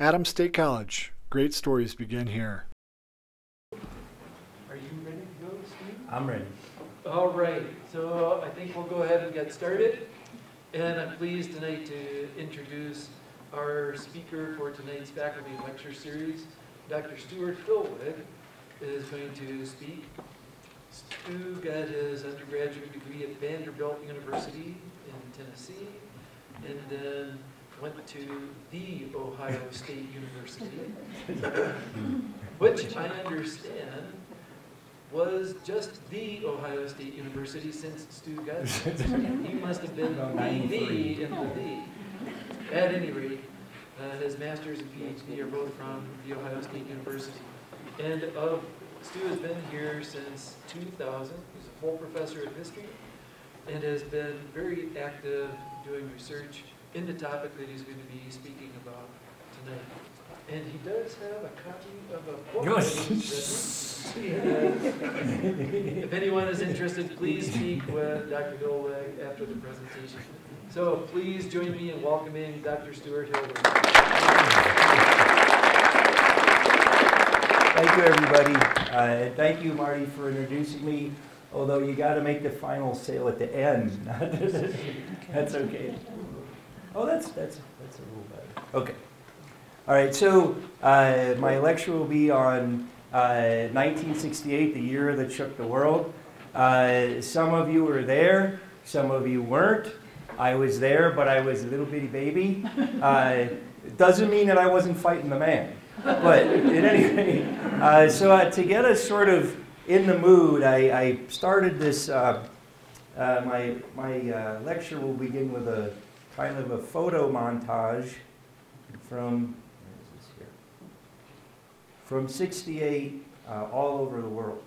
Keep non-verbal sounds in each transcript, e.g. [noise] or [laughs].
Adams State College. Great stories begin here. Are you ready to go, Steve? I'm ready. All right, so I think we'll go ahead and get started. And I'm pleased tonight to introduce our speaker for tonight's faculty lecture series. Dr. Stuart Hilwig is going to speak. Stu got his undergraduate degree at Vanderbilt University in Tennessee, and then went to the Ohio State University, which I understand was just the Ohio State University since Stu got there. [laughs] He must have been About the, 93. the in the the. At any rate, uh, his master's and PhD are both from the Ohio State University. And of, Stu has been here since 2000. He's a full professor of history and has been very active doing research in the topic that he's going to be speaking about tonight. And he does have a copy of a book that he's written. [laughs] If anyone is interested, please speak with Dr. Hilwig after the presentation. So please join me in welcoming Dr. Stuart Hilwig. Thank you, everybody. Uh, thank you, Marty, for introducing me. Although you got to make the final sale at the end. [laughs] that's okay. Oh, that's that's that's a little better. Okay. All right. So uh, my lecture will be on uh, 1968, the year that shook the world. Uh, some of you were there. Some of you weren't. I was there, but I was a little bitty baby. [laughs] Uh, it doesn't mean that I wasn't fighting the man. But in any rate, uh, so uh, to get us sort of in the mood, I, I started this. Uh, uh, my my uh, lecture will begin with a kind of a photo montage from from '68 uh, all over the world.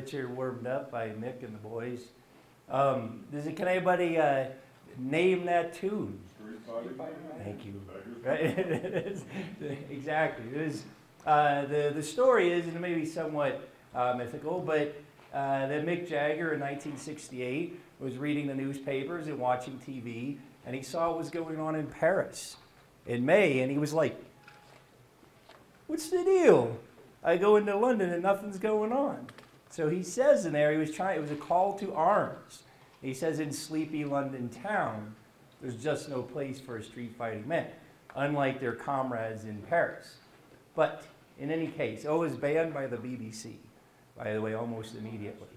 That you're warmed up by Mick and the boys, um, it, can anybody uh, name that tune? Thank you. [laughs] Exactly. It is, uh, the, the story is, and it may be somewhat uh, mythical, but uh, that Mick Jagger in 1968 was reading the newspapers and watching TV, and he saw what was going on in Paris in May, and he was like, What's the deal? I go into London and nothing's going on. So he says in there, he was trying, it was a call to arms. He says, In sleepy London town, there's just no place for a street fighting man, unlike their comrades in Paris. But in any case, oh, it was banned by the BBC, by the way, almost immediately.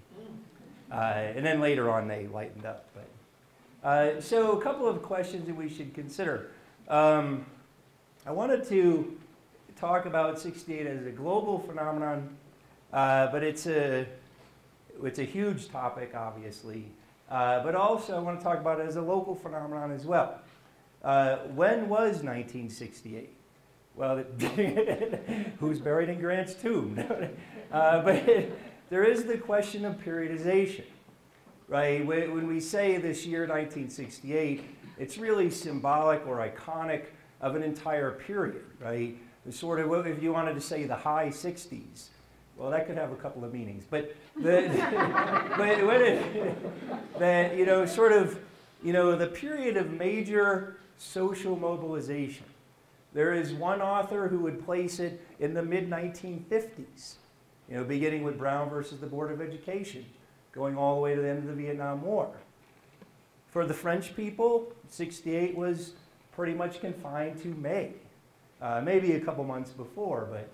Uh, and then later on, they lightened up. But uh, so, a couple of questions that we should consider. Um, I wanted to talk about 68 as a global phenomenon, uh, but it's a it's a huge topic, obviously. Uh, but also, I want to talk about it as a local phenomenon as well. Uh, when was 1968? Well, [laughs] who's buried in Grant's tomb? [laughs] Uh, but [laughs] there is the question of periodization, right? When we say this year, 1968, it's really symbolic or iconic of an entire period, right? Sort of, if you wanted to say the high 60s, well, that could have a couple of meanings, but the, [laughs] but what [laughs] that you know, sort of, you know, the period of major social mobilization. There is one author who would place it in the mid 1950s, you know, beginning with Brown versus the Board of Education, going all the way to the end of the Vietnam War. For the French people, 68 was pretty much confined to May, uh, maybe a couple months before, but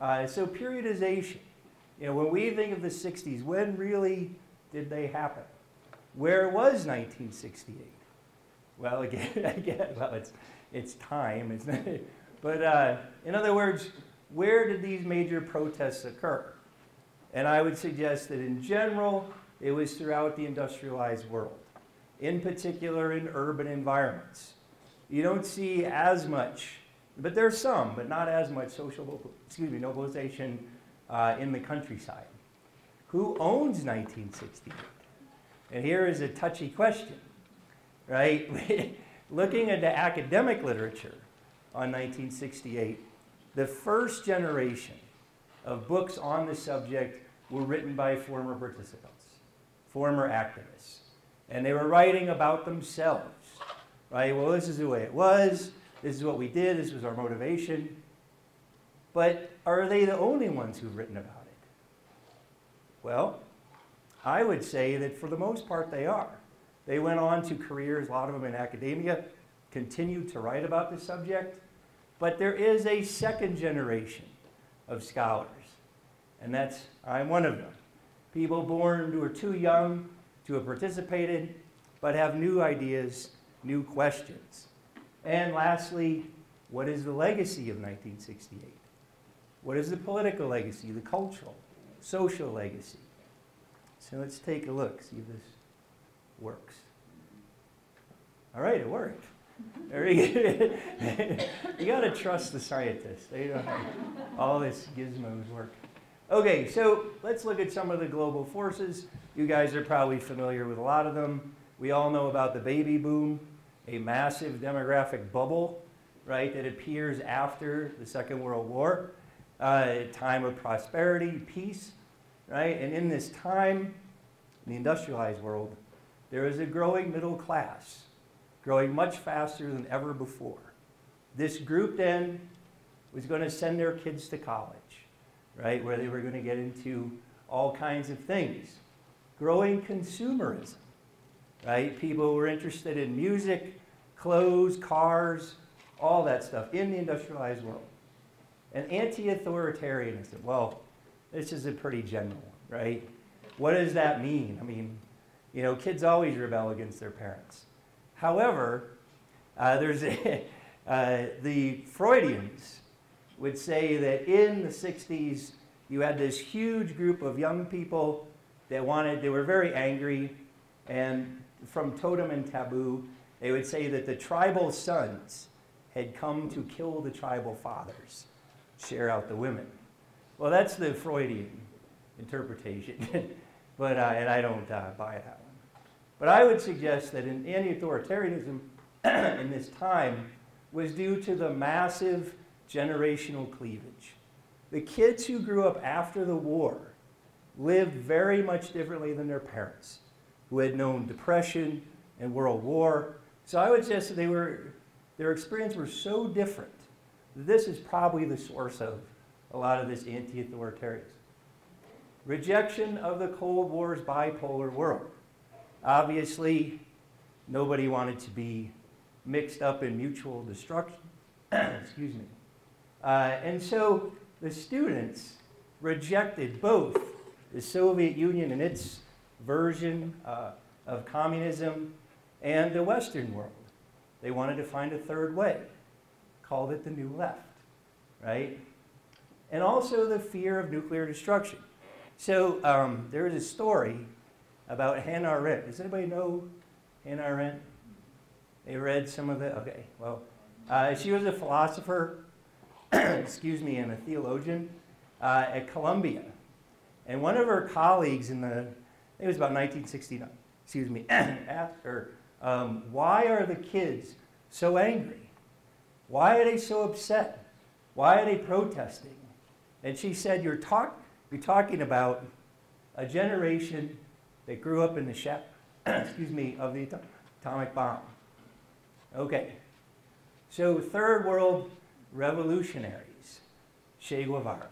uh, so periodization. You know, when we think of the 60s, when really did they happen? Where was 1968? Well, again, [laughs] again well, it's, it's time, it's not, but uh, in other words, where did these major protests occur? And I would suggest that in general, it was throughout the industrialized world, in particular in urban environments. You don't see as much but there's some, but not as much social, excuse me, mobilization uh, in the countryside. Who owns 1968? And here is a touchy question, right? [laughs] Looking at the academic literature on 1968, the first generation of books on the subject were written by former participants, former activists. And they were writing about themselves, right? Well, this is the way it was. This is what we did. This was our motivation. But are they the only ones who've written about it? Well, I would say that for the most part they are. They went on to careers, a lot of them in academia, continued to write about the subject. But there is a second generation of scholars, and that's, I'm one of them. People born who are too young to have participated, but have new ideas, new questions. And lastly, what is the legacy of 1968? What is the political legacy, the cultural, social legacy? So let's take a look, see if this works. All right, it worked. Very [laughs] good. you got to trust the scientists. They know all this gizmos work. Okay, so let's look at some of the global forces. You guys are probably familiar with a lot of them. We all know about the baby boom a massive demographic bubble, right, that appears after the Second World War, uh, time of prosperity, peace, right? And in this time, in the industrialized world, there is a growing middle class, growing much faster than ever before. This group then was going to send their kids to college, right, where they were going to get into all kinds of things. Growing consumerism, right? People were interested in music, clothes, cars, all that stuff in the industrialized world. And anti-authoritarianism, well, this is a pretty general, one, right? What does that mean? I mean, you know, kids always rebel against their parents. However, uh, there's a, [laughs] uh, the Freudians would say that in the 60s, you had this huge group of young people that wanted, they were very angry, and from totem and taboo, they would say that the tribal sons had come to kill the tribal fathers, share out the women. Well, that's the Freudian interpretation, [laughs] but uh, and I don't uh, buy that one. But I would suggest that in anti-authoritarianism [clears throat] in this time was due to the massive generational cleavage. The kids who grew up after the war lived very much differently than their parents, who had known depression and World War. So I would suggest that they were, their experience were so different. This is probably the source of a lot of this anti-authoritarianism. Rejection of the Cold War's bipolar world. Obviously, nobody wanted to be mixed up in mutual destruction. [clears throat] Excuse me. Uh, and so the students rejected both the Soviet Union and its version uh, of communism and the Western world. They wanted to find a third way, called it the New Left, right? And also the fear of nuclear destruction. So um, there is a story about Hannah Arendt. Does anybody know Hannah Arendt? They read some of the, okay, well, uh, she was a philosopher, [clears throat] excuse me, and a theologian uh, at Columbia. And one of her colleagues in the, it was about 1969, excuse me, [clears throat] after, um, why are the kids so angry? Why are they so upset? Why are they protesting? And she said, you're, talk, you're talking about a generation that grew up in the shadow, [clears throat] excuse me, of the atomic bomb. Okay. So third world revolutionaries, Che Guevara,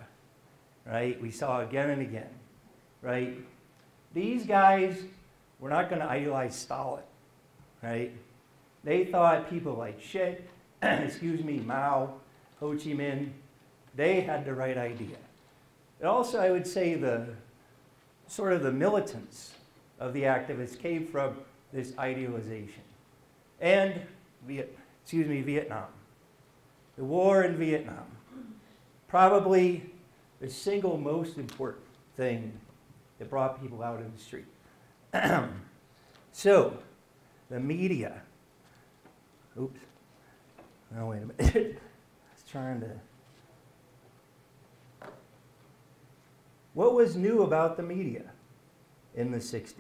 right? We saw again and again, right? These guys were not going to idolize Stalin, right? They thought people like Che, [clears throat] excuse me, Mao, Ho Chi Minh, they had the right idea. And also, I would say the sort of the militants of the activists came from this idealization. And, Viet, excuse me, Vietnam. The war in Vietnam. Probably the single most important thing that brought people out in the street. [clears throat] so, the media. Oops. Oh, wait a minute. [laughs] I was trying to. What was new about the media in the 60s?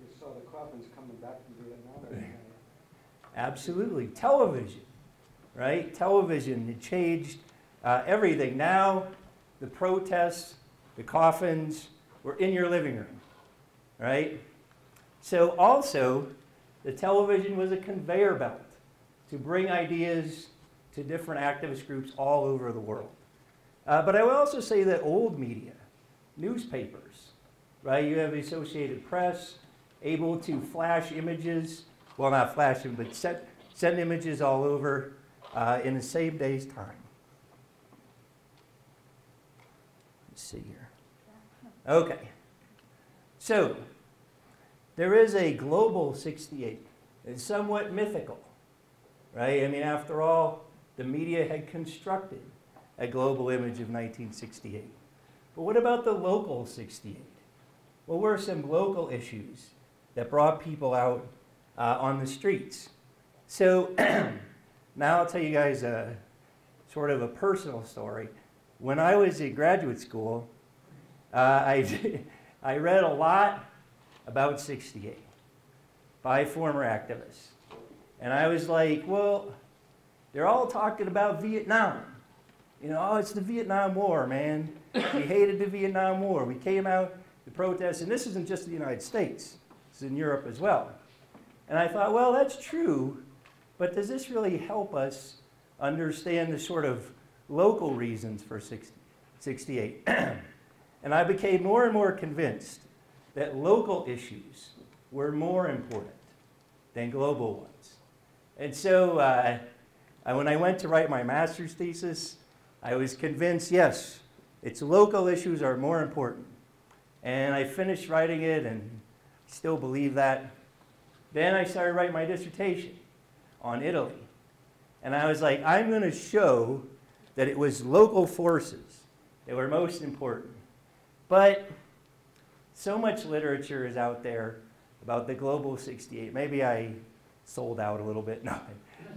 You saw the coffins coming back from Vietnam. [laughs] Absolutely. Television, right? Television, it changed uh, everything. Now, the protests, the coffins were in your living room, right? So, also, the television was a conveyor belt to bring ideas to different activist groups all over the world. Uh, but I would also say that old media, newspapers, right? You have the Associated Press, able to flash images, well, not flash them, but set, send images all over uh, in the same day's time. Let's see here. Okay. So, there is a global 68. It's somewhat mythical, right? I mean, after all, the media had constructed a global image of 1968. But what about the local 68? Well, What were some local issues that brought people out uh, on the streets? So [clears throat] now I'll tell you guys a sort of a personal story. When I was in graduate school, uh, [laughs] I, I read a lot about 68 by former activists. And I was like, well, they're all talking about Vietnam. You know, oh, it's the Vietnam War, man. We hated the Vietnam War. We came out to protest, and this isn't just the United States, it's in Europe as well. And I thought, well, that's true, but does this really help us understand the sort of local reasons for 60, 68? [clears throat] and I became more and more convinced that local issues were more important than global ones. And so uh, when I went to write my master's thesis, I was convinced, yes, its local issues are more important. And I finished writing it and still believe that. Then I started writing my dissertation on Italy. And I was like, I'm going to show that it was local forces that were most important. But so much literature is out there about the global 68. Maybe I sold out a little bit. [laughs] No,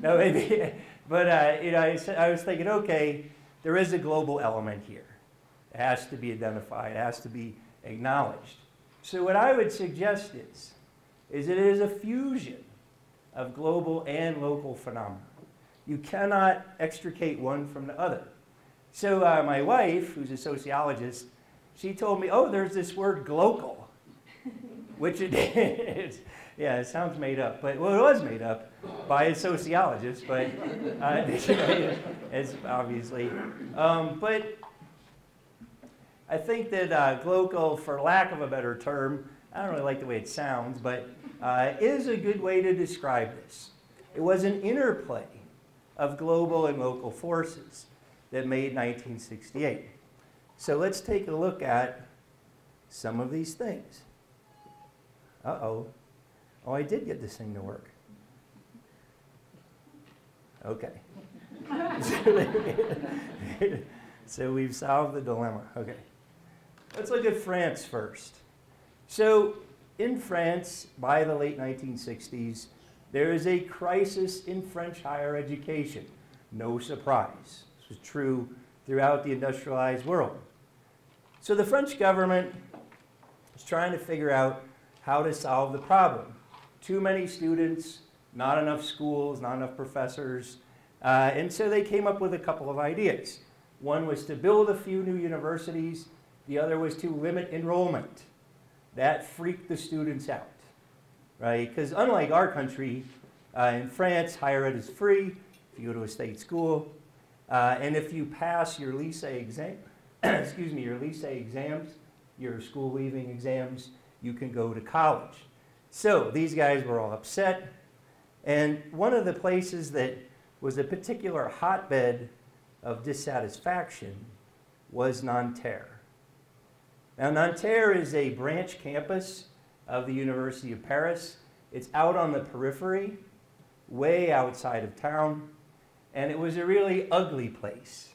no maybe. [laughs] But uh, you know, I, I was thinking, okay, there is a global element here. It has to be identified, it has to be acknowledged. So what I would suggest is, is that it is a fusion of global and local phenomena. You cannot extricate one from the other. So uh, my wife, who's a sociologist, she told me, oh, there's this word glocal, [laughs] which it is. Yeah, it sounds made up, but well, it was made up by a sociologist, but uh, [laughs] it's obviously. Um, but I think that uh, glocal, for lack of a better term, I don't really like the way it sounds, but uh, is a good way to describe this. It was an interplay of global and local forces that made 1968. So let's take a look at some of these things. Uh-oh. Oh, I did get this thing to work. Okay. [laughs] so we've solved the dilemma. Okay. Let's look at France first. So, in France, by the late 1960s, there is a crisis in French higher education. No surprise. This was true throughout the industrialized world. So, the French government is trying to figure out how to solve the problem. Too many students, not enough schools, not enough professors. Uh, and so they came up with a couple of ideas. One was to build a few new universities the other was to limit enrollment. That freaked the students out, right? Because unlike our country, uh, in France, higher ed is free if you go to a state school. Uh, and if you pass your lycée exam, [clears throat] excuse me, your lycée exams, your school leaving exams, you can go to college. So these guys were all upset. And one of the places that was a particular hotbed of dissatisfaction was Nanterre. Now, Nanterre is a branch campus of the University of Paris. It's out on the periphery, way outside of town, and it was a really ugly place.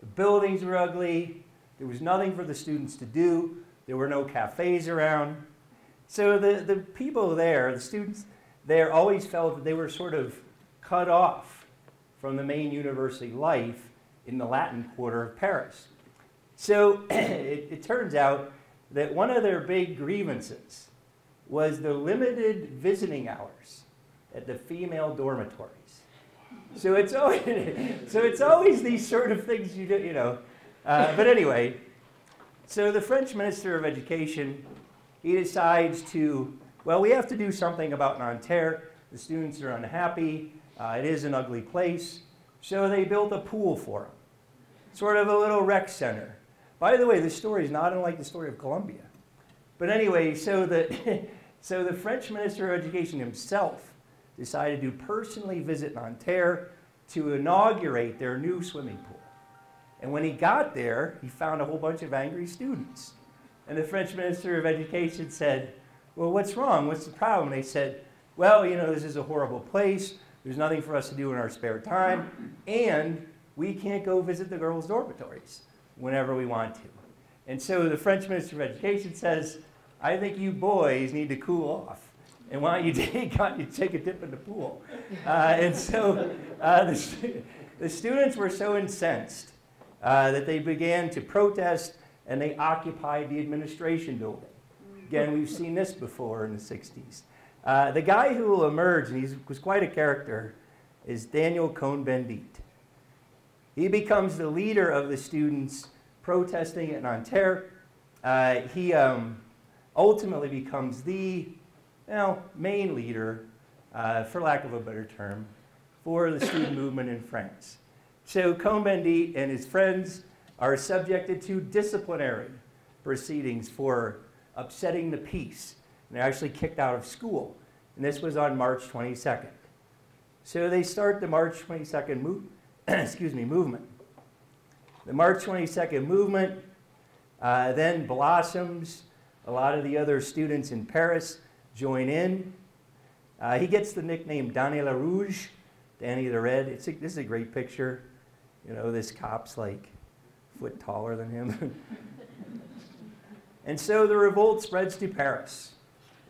The buildings were ugly, there was nothing for the students to do, there were no cafes around. So the, the people there, the students there, always felt that they were sort of cut off from the main university life in the Latin quarter of Paris. So [clears throat] it, it turns out that one of their big grievances was the limited visiting hours at the female dormitories. So it's [laughs] always, so it's always these sort of things you do, you know. Uh, but anyway, so the French Minister of Education, he decides to, well, we have to do something about Nanterre. The students are unhappy. Uh, it is an ugly place. So they built a pool for them, sort of a little rec center. By the way, this story is not unlike the story of Columbia. But anyway, so the, [laughs] so the French Minister of Education himself decided to personally visit Nanterre to inaugurate their new swimming pool. And when he got there, he found a whole bunch of angry students. And the French Minister of Education said, Well, what's wrong? What's the problem? And they said, Well, you know, this is a horrible place. There's nothing for us to do in our spare time. And we can't go visit the girls' dormitories whenever we want to. And so the French Minister of Education says, I think you boys need to cool off. And why don't you [laughs] take, you take a dip in the pool? Uh, and so uh, the, the, students were so incensed uh, that they began to protest and they occupied the administration building. Again, we've seen this before in the 60s. Uh, the guy who will emerge, and he was quite a character, is Daniel Cohn-Bendit. He becomes the leader of the students protesting at Nanterre. Uh, he um, ultimately becomes the you know, main leader, uh, for lack of a better term, for the student [coughs] movement in France. So Cohn-Bendit and his friends are subjected to disciplinary proceedings for upsetting the peace. And they're actually kicked out of school. And this was on March 22nd. So they start the March 22nd move, [coughs] excuse me, movement. The March 22nd movement uh, then blossoms. A lot of the other students in Paris join in. Uh, he gets the nickname Danny La Rouge, Danny the Red. It's a, this is a great picture. You know, this cop's like a foot taller than him. [laughs] and so the revolt spreads to Paris.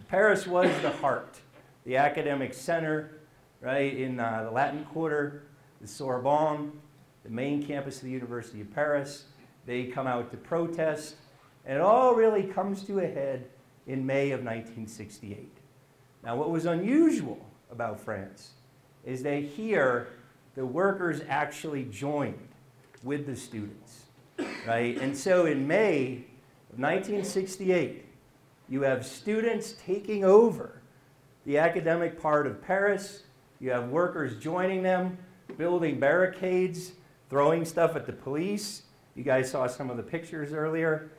Paris was the heart, the academic center, right, in uh, the Latin Quarter, the Sorbonne. The main campus of the University of Paris. They come out to protest, and it all really comes to a head in May of 1968. Now, what was unusual about France is that here the workers actually joined with the students, right? And so in May of 1968, you have students taking over the academic part of Paris. You have workers joining them, building barricades, throwing stuff at the police. You guys saw some of the pictures earlier.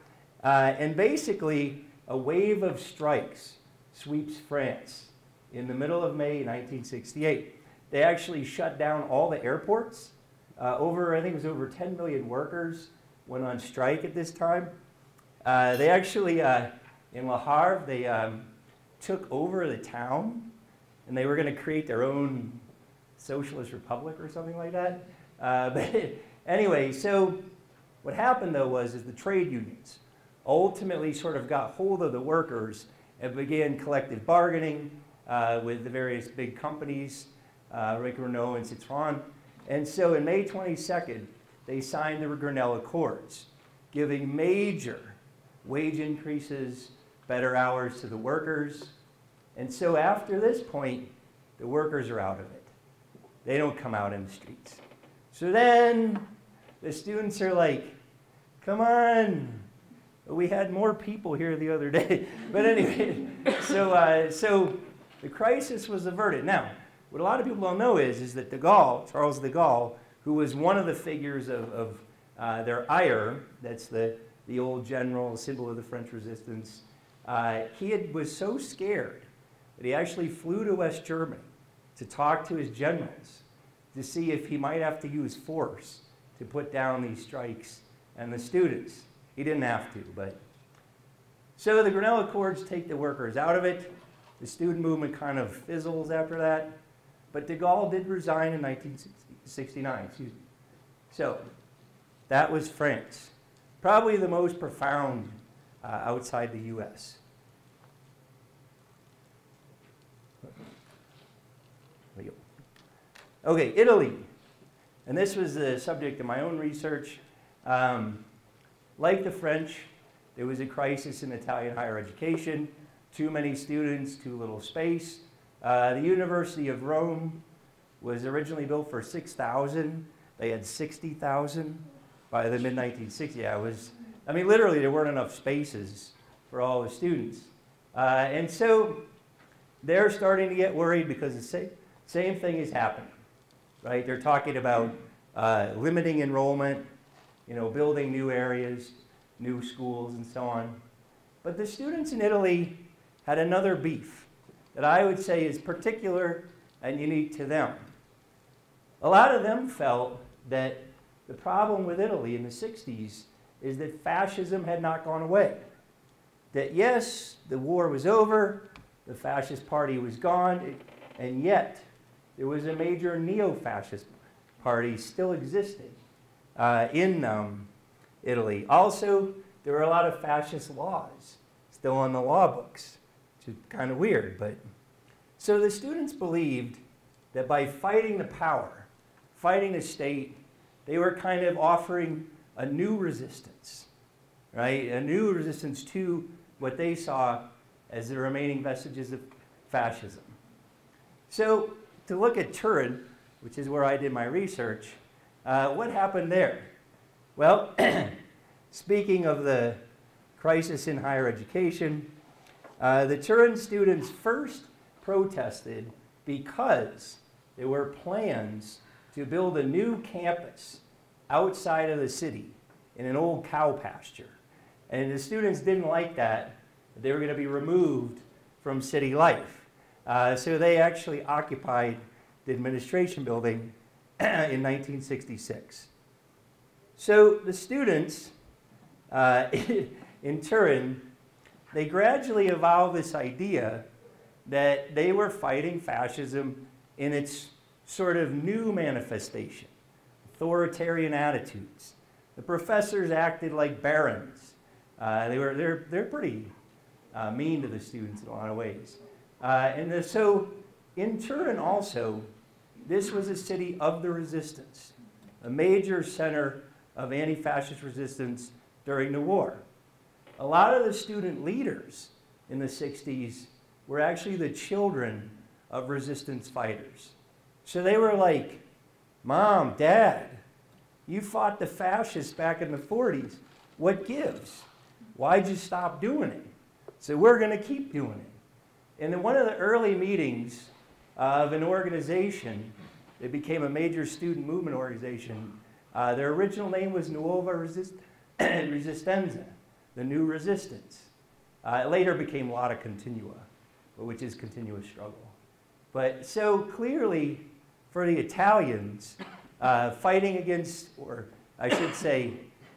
Uh, and basically, a wave of strikes sweeps France in the middle of May 1968. They actually shut down all the airports. Uh, over, I think it was over 10 million workers went on strike at this time. Uh, they actually, uh, in Le Havre, they um, took over the town and they were going to create their own socialist republic or something like that. Uh, [laughs] but anyway, so what happened though was is the trade unions ultimately sort of got hold of the workers and began collective bargaining uh, with the various big companies, uh, like Renault and Citroën. And so in May 22nd, they signed the Grenelle Accords, giving major wage increases, better hours to the workers. And so after this point, the workers are out of it. They don't come out in the streets. So then the students are like, come on. We had more people here the other day. [laughs] But anyway, [laughs] so, uh, so the crisis was averted. Now, what a lot of people don't know is, is that de Gaulle, Charles de Gaulle, who was one of the figures of, of uh, their ire, that's the, the old general, symbol of the French resistance, uh, he had, was so scared that he actually flew to West Germany to talk to his generals to see if he might have to use force to put down these strikes and the students. He didn't have to, but. So the Grenelle Accords take the workers out of it. The student movement kind of fizzles after that. But de Gaulle did resign in 1969, excuse me. So that was France. Probably the most profound uh, outside the US. Okay, Italy. And this was the subject of my own research. Um, like the French, there was a crisis in Italian higher education. Too many students, too little space. Uh, the University of Rome was originally built for 6,000. They had 60,000 by the mid 1960s. Yeah, it was, I mean, literally, there weren't enough spaces for all the students. Uh, and so they're starting to get worried because the same, same thing is happening right? They're talking about uh, limiting enrollment, you know, building new areas, new schools, and so on. But the students in Italy had another beef that I would say is particular and unique to them. A lot of them felt that the problem with Italy in the 60s is that fascism had not gone away. That yes, the war was over, the fascist party was gone, and yet there was a major neo-fascist party still existing uh, in um, Italy. Also, there were a lot of fascist laws still on the law books, which is kind of weird. But so the students believed that by fighting the power, fighting the state, they were kind of offering a new resistance, right? A new resistance to what they saw as the remaining vestiges of fascism. So to look at Turin, which is where I did my research, uh, what happened there? Well, [clears throat] speaking of the crisis in higher education, uh, the Turin students first protested because there were plans to build a new campus outside of the city in an old cow pasture. And the students didn't like that. They were going to be removed from city life. Uh, so they actually occupied the administration building [clears throat] in 1966. So the students uh, [laughs] in Turin, they gradually evolved this idea that they were fighting fascism in its sort of new manifestation, authoritarian attitudes. The professors acted like barons. Uh, they were, they're, they're pretty uh, mean to the students in a lot of ways. Uh, and so in Turin also, this was a city of the resistance. a major center of anti-fascist resistance during the war. A lot of the student leaders in the 60s were actually the children of resistance fighters. So they were like, Mom, Dad, you fought the fascists back in the 40s. What gives? Why'd you stop doing it? So we're going to keep doing it. And in one of the early meetings of an organization that became a major student movement organization, uh, their original name was Nuova Resist- [clears throat] Resistenza, the New Resistance. Uh, it later became Lotta Continua, which is continuous struggle. But so clearly, for the Italians, uh, fighting against, or I should say,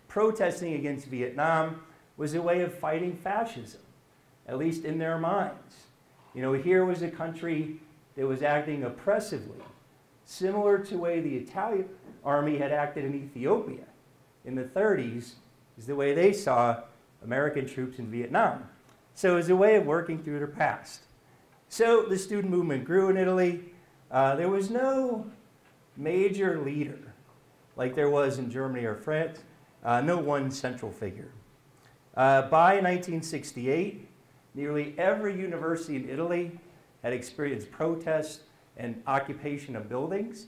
protesting against Vietnam was a way of fighting fascism, at least in their minds. You know, here was a country that was acting oppressively, similar to the way the Italian army had acted in Ethiopia in the 30s, is the way they saw American troops in Vietnam. So it was a way of working through their past. So the student movement grew in Italy. Uh, there was no major leader like there was in Germany or France, uh, no one central figure. Uh, by 1968, nearly every university in Italy had experienced protests and occupation of buildings.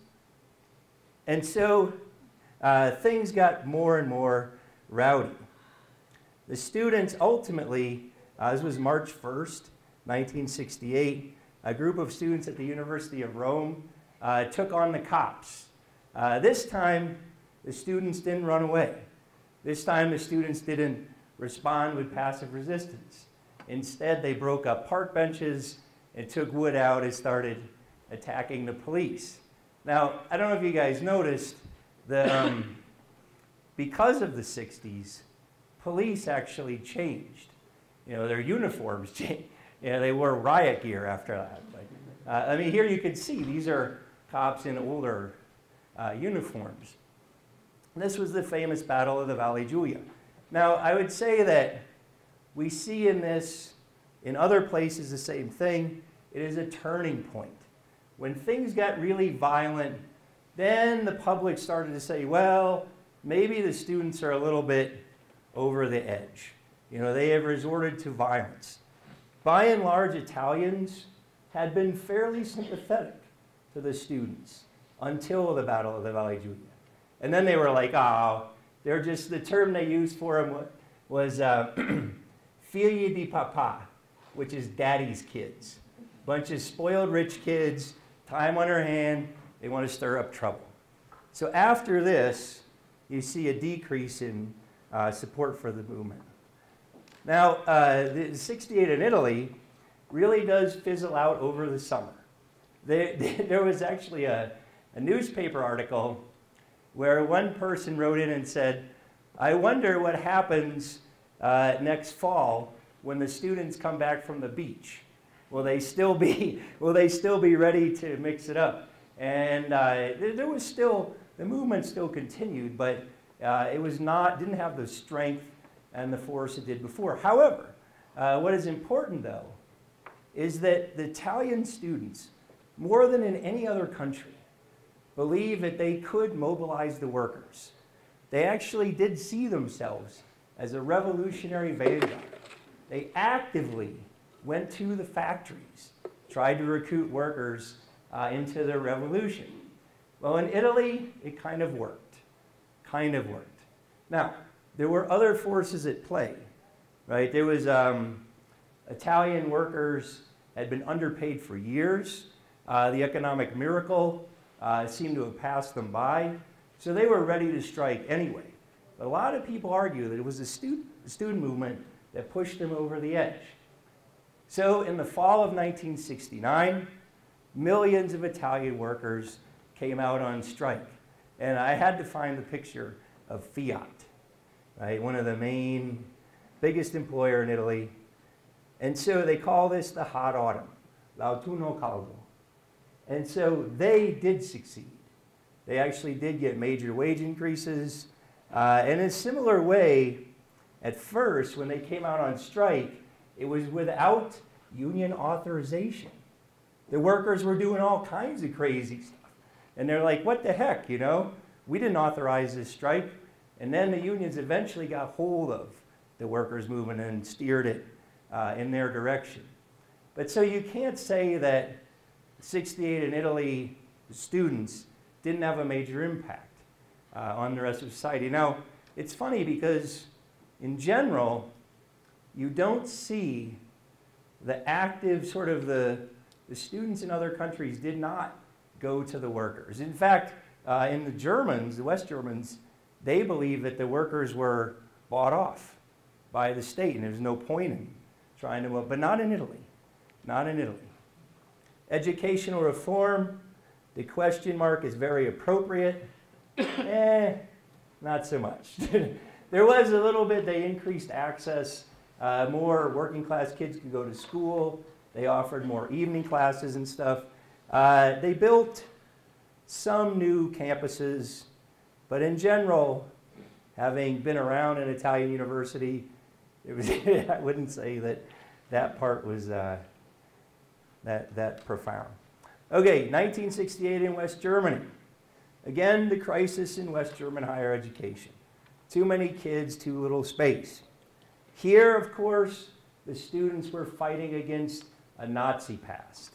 And so uh, things got more and more rowdy. The students ultimately, uh, this was March 1st, 1968, a group of students at the University of Rome uh, took on the cops. Uh, this time, the students didn't run away. This time, the students didn't respond with passive resistance. Instead, they broke up park benches and took wood out and started attacking the police. Now, I don't know if you guys noticed, that um, because of the 60s, police actually changed. You know, their uniforms [laughs] changed. You know, they wore riot gear after that. But, uh, I mean, here you can see these are cops in older uh, uniforms. This was the famous Battle of the Valle Giulia. Now, I would say that we see in this, in other places, the same thing. It is a turning point. When things got really violent, then the public started to say, well, maybe the students are a little bit over the edge. You know, they have resorted to violence. By and large, Italians had been fairly sympathetic to the students until the Battle of the Valle Giulia. And then they were like, oh, they're just, the term they used for them was uh, [clears throat] figli di papa, which is daddy's kids. Bunch of spoiled rich kids, time on their hand, they want to stir up trouble. So after this, you see a decrease in uh, support for the movement. Now, uh, the 68 in Italy really does fizzle out over the summer. There, [laughs] there was actually a, a newspaper article where one person wrote in and said, I wonder what happens uh, next fall when the students come back from the beach. Will they still be, [laughs] will they still be ready to mix it up? And uh, there was still, the movement still continued, but uh, it was not, didn't have the strength and the force it did before. However, uh, what is important though is that the Italian students, more than in any other country, believe that they could mobilize the workers. They actually did see themselves as a revolutionary vanguard. They actively went to the factories, tried to recruit workers uh, into the revolution. Well, in Italy, it kind of worked. Kind of worked. Now, there were other forces at play, right? There was um, Italian workers had been underpaid for years. Uh, the economic miracle uh, seemed to have passed them by. So they were ready to strike anyway. But a lot of people argue that it was the stu student movement that pushed them over the edge. So in the fall of 1969, millions of Italian workers came out on strike. And I had to find the picture of Fiat, right? One of the main, biggest employer in Italy. And so they call this the hot autumn, l'autunno caldo. And so they did succeed. They actually did get major wage increases. Uh, in a similar way, at first, when they came out on strike, it was without union authorization. The workers were doing all kinds of crazy stuff. And they're like, what the heck, you know? we didn't authorize this strike. And then the unions eventually got hold of the workers' movement and steered it uh, in their direction. But so you can't say that 68 in Italy students didn't have a major impact uh, on the rest of society. Now, it's funny because in general, you don't see the active sort of the, the students in other countries did not go to the workers. In fact, uh, in the Germans, the West Germans, they believed that the workers were bought off by the state and there's no point in trying to, but not in Italy. Not in Italy. Educational reform, the question mark is very appropriate. [laughs] eh, not so much. [laughs] there was a little bit, they increased access. Uh, more working class kids could go to school. They offered more evening classes and stuff. Uh, they built some new campuses, but in general, having been around an Italian university, it was, [laughs] I wouldn't say that that part was uh, that, that profound. Okay, 1968 in West Germany. Again, the crisis in West German higher education. Too many kids, too little space. Here, of course, the students were fighting against a Nazi past.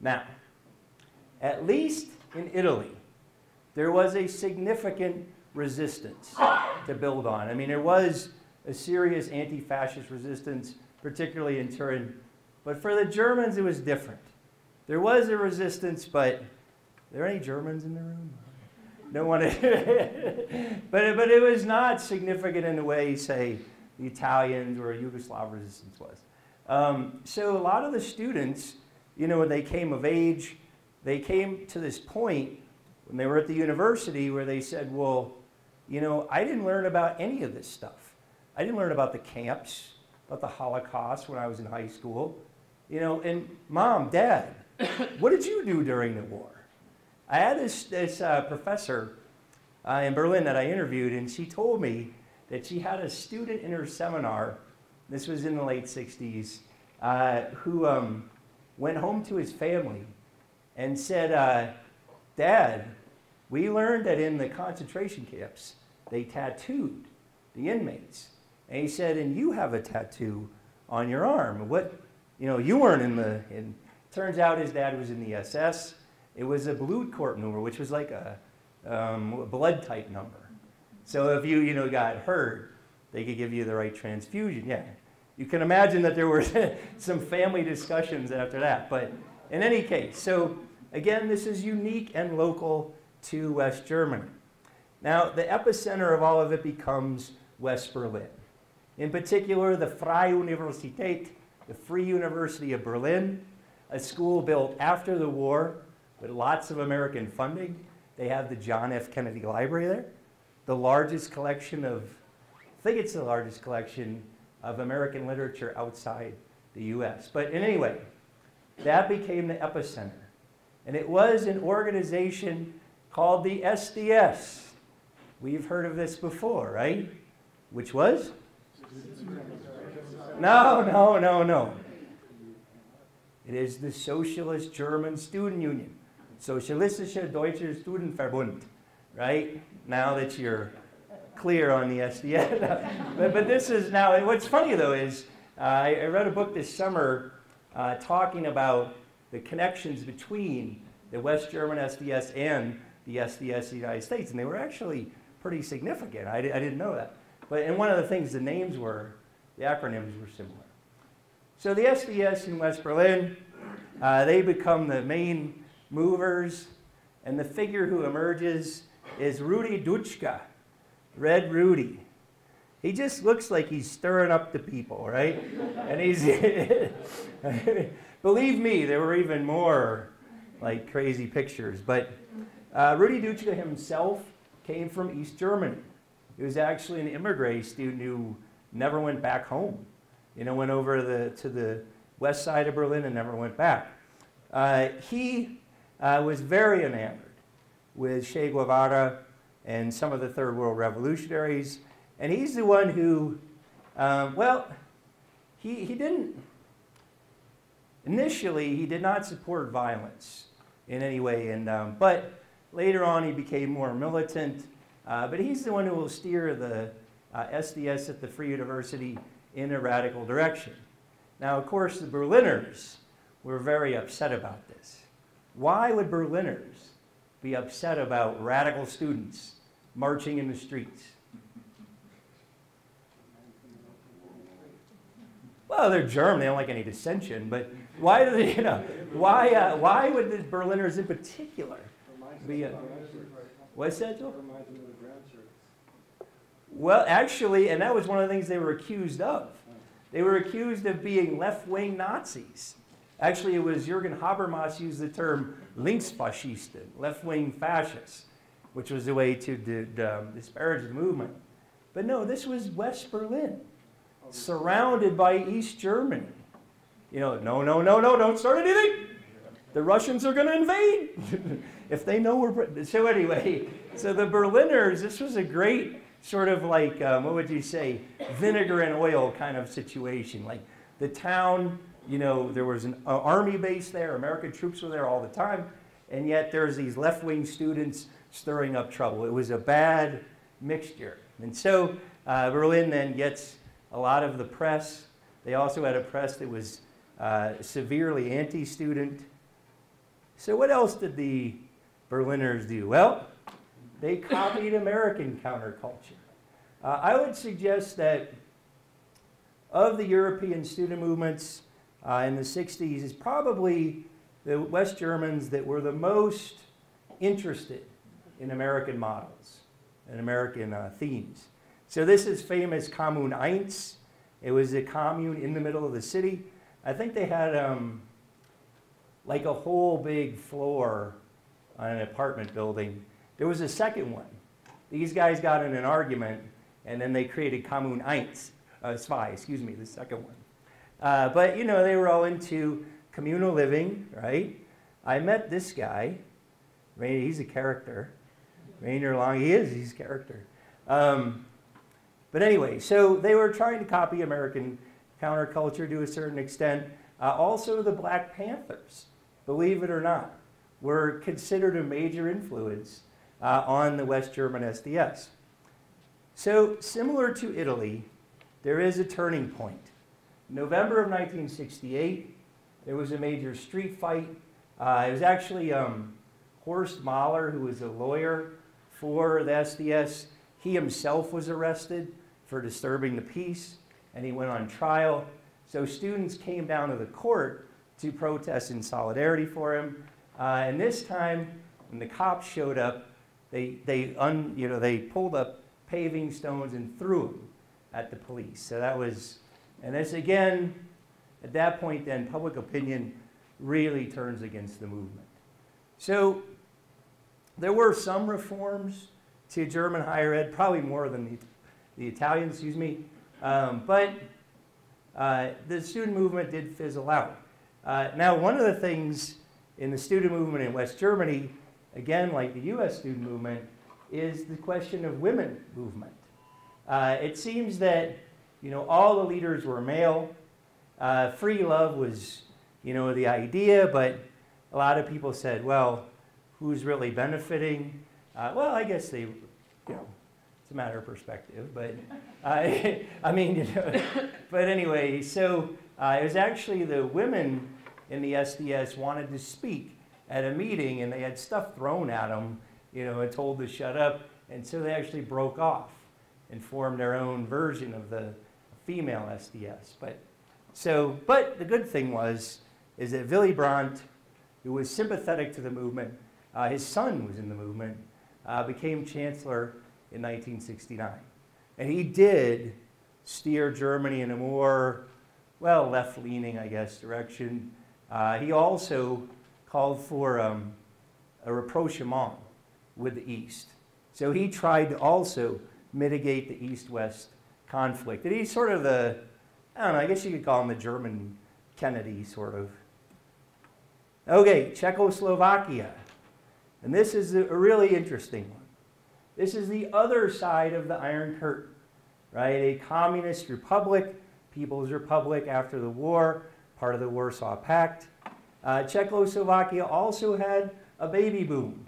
Now, at least in Italy, there was a significant resistance to build on. I mean, there was a serious anti fascist resistance, particularly in Turin. But for the Germans, it was different. There was a resistance, but are there any Germans in the room? No one. [laughs] but, but it was not significant in the way, say, the Italians or Yugoslav resistance was. Um, so a lot of the students, you know, when they came of age, they came to this point when they were at the university where they said, well, you know, I didn't learn about any of this stuff. I didn't learn about the camps, about the Holocaust when I was in high school. You know, and mom, dad, what did you do during the war? I had this, this uh, professor uh, in Berlin that I interviewed, and she told me that she had a student in her seminar, this was in the late 60s, uh, who um, went home to his family and said, uh, Dad, we learned that in the concentration camps, they tattooed the inmates. And he said, and you have a tattoo on your arm. What, you know, you weren't in the, and turns out his dad was in the SS. It was a Blutkorb number, which was like a, um, a blood type number. So if you, you know, got hurt, they could give you the right transfusion. Yeah. You can imagine that there were [laughs] some family discussions after that. But in any case, so again, this is unique and local to West Germany. Now, the epicenter of all of it becomes West Berlin. In particular, the Freie Universität, the Free University of Berlin, a school built after the war with lots of American funding. They have the John F. Kennedy Library there, the largest collection of, I think it's the largest collection of American literature outside the US. But in any way, that became the epicenter. And it was an organization called the SDS. We've heard of this before, right? Which was? No, no, no, no. It is the Socialist German Student Union, Sozialistische Deutsche Studentenverbund, right? Now that you're clear on the SDS. [laughs] but, but this is now, what's funny though is uh, I, I, read a book this summer uh, talking about the connections between the West German SDS and the SDS of the United States, and they were actually pretty significant. I, I didn't know that. But, and one of the things the names were, the acronyms were similar. So the SDS in West Berlin, uh, they become the main movers, and the figure who emerges is Rudi Dutschke, Red Rudy. He just looks like he's stirring up the people, right? and he's, [laughs] believe me, there were even more like crazy pictures. But uh, Rudi Dutschke himself came from East Germany. He was actually an immigrant student who never went back home you know, went over the, to the west side of Berlin and never went back. Uh, he uh, was very enamored with Che Guevara and some of the Third World revolutionaries. And he's the one who, um, well, he, he didn't, initially, he did not support violence in any way. And, um, but Later on, he became more militant, uh, but he's the one who will steer the uh, SDS at the Free University in a radical direction. Now, of course, the Berliners were very upset about this. Why would Berliners be upset about radical students marching in the streets? Well, they're German. They don't like any dissension. But why do they, you know, why, uh, why would the Berliners in particular be, uh, what's that, Joe? Reminds me of the Grand Circus. Well, actually, and that was one of the things they were accused of. They were accused of being left wing Nazis. Actually, it was Jürgen Habermas used the term Linksfaschisten, left wing fascists, which was a way to di- disparage the movement. But no, this was West Berlin, surrounded by East Germany. You know, no, no, no, no, don't start anything. The Russians are going to invade [laughs] if they know we're. So, anyway, so the Berliners, this was a great sort of like, um, what would you say, vinegar and oil kind of situation. Like the town, you know, there was an uh, army base there, American troops were there all the time, and yet there's these left wing students stirring up trouble. It was a bad mixture. And so uh, Berlin then gets a lot of the press. They also had a press that was uh, severely anti student. So, what else did the Berliners do? Well, they copied American counterculture. Uh, I would suggest that of the European student movements uh, in the 60s, is probably the West Germans that were the most interested in American models and American uh, themes. So this is famous Kommune Eins. It was a commune in the middle of the city. I think they had um, like a whole big floor on an apartment building. There was a second one. These guys got in an argument, and then they created Kommune Eins, uh, Zwei, excuse me, the second one. Uh, but you know, they were all into communal living, right? I met this guy. Rainer, he's a character. Rainer Langhans, he is, he's a character. Um, but anyway, so they were trying to copy American counterculture to a certain extent. Uh, also, the Black Panthers, believe it or not, were considered a major influence uh, on the West German SDS. So, similar to Italy, there is a turning point. November of 1968, there was a major street fight. Uh, it was actually um, Horst Mahler, who was a lawyer for the SDS. He himself was arrested for disturbing the peace, and he went on trial. So students came down to the court to protest in solidarity for him. Uh, and this time, when the cops showed up, they, they, un, you know, they pulled up paving stones and threw them at the police. So that was, and this again, at that point, then public opinion really turns against the movement. So there were some reforms to German higher ed, probably more than the, the Italian, excuse me. Um, but uh, the student movement did fizzle out. Uh, now, one of the things in the student movement in West Germany, again, like the US student movement, is the question of women movement. Uh, it seems that, you know, all the leaders were male. Uh, free love was, you know, the idea, but a lot of people said, well, who's really benefiting? Uh, well, I guess they, you know, it's a matter of perspective, but [laughs] uh, I mean, you know, [laughs] but anyway, so uh, it was actually the women in the SDS wanted to speak at a meeting, and they had stuff thrown at them, you know, and told to shut up, and so they actually broke off and formed their own version of the female SDS. But so, but the good thing was, is that Willy Brandt, who was sympathetic to the movement, uh, his son was in the movement, uh, became chancellor in 1969. And he did steer Germany in a more, well, left leaning, I guess, direction. Uh, he also called for um, a rapprochement with the East. So he tried to also mitigate the East West conflict. And he's sort of the, I don't know, I guess you could call him the German Kennedy, sort of. Okay, Czechoslovakia. And this is a really interesting one. This is the other side of the Iron Curtain, right? A communist republic, People's Republic after the war, part of the Warsaw Pact. Uh, Czechoslovakia also had a baby boom.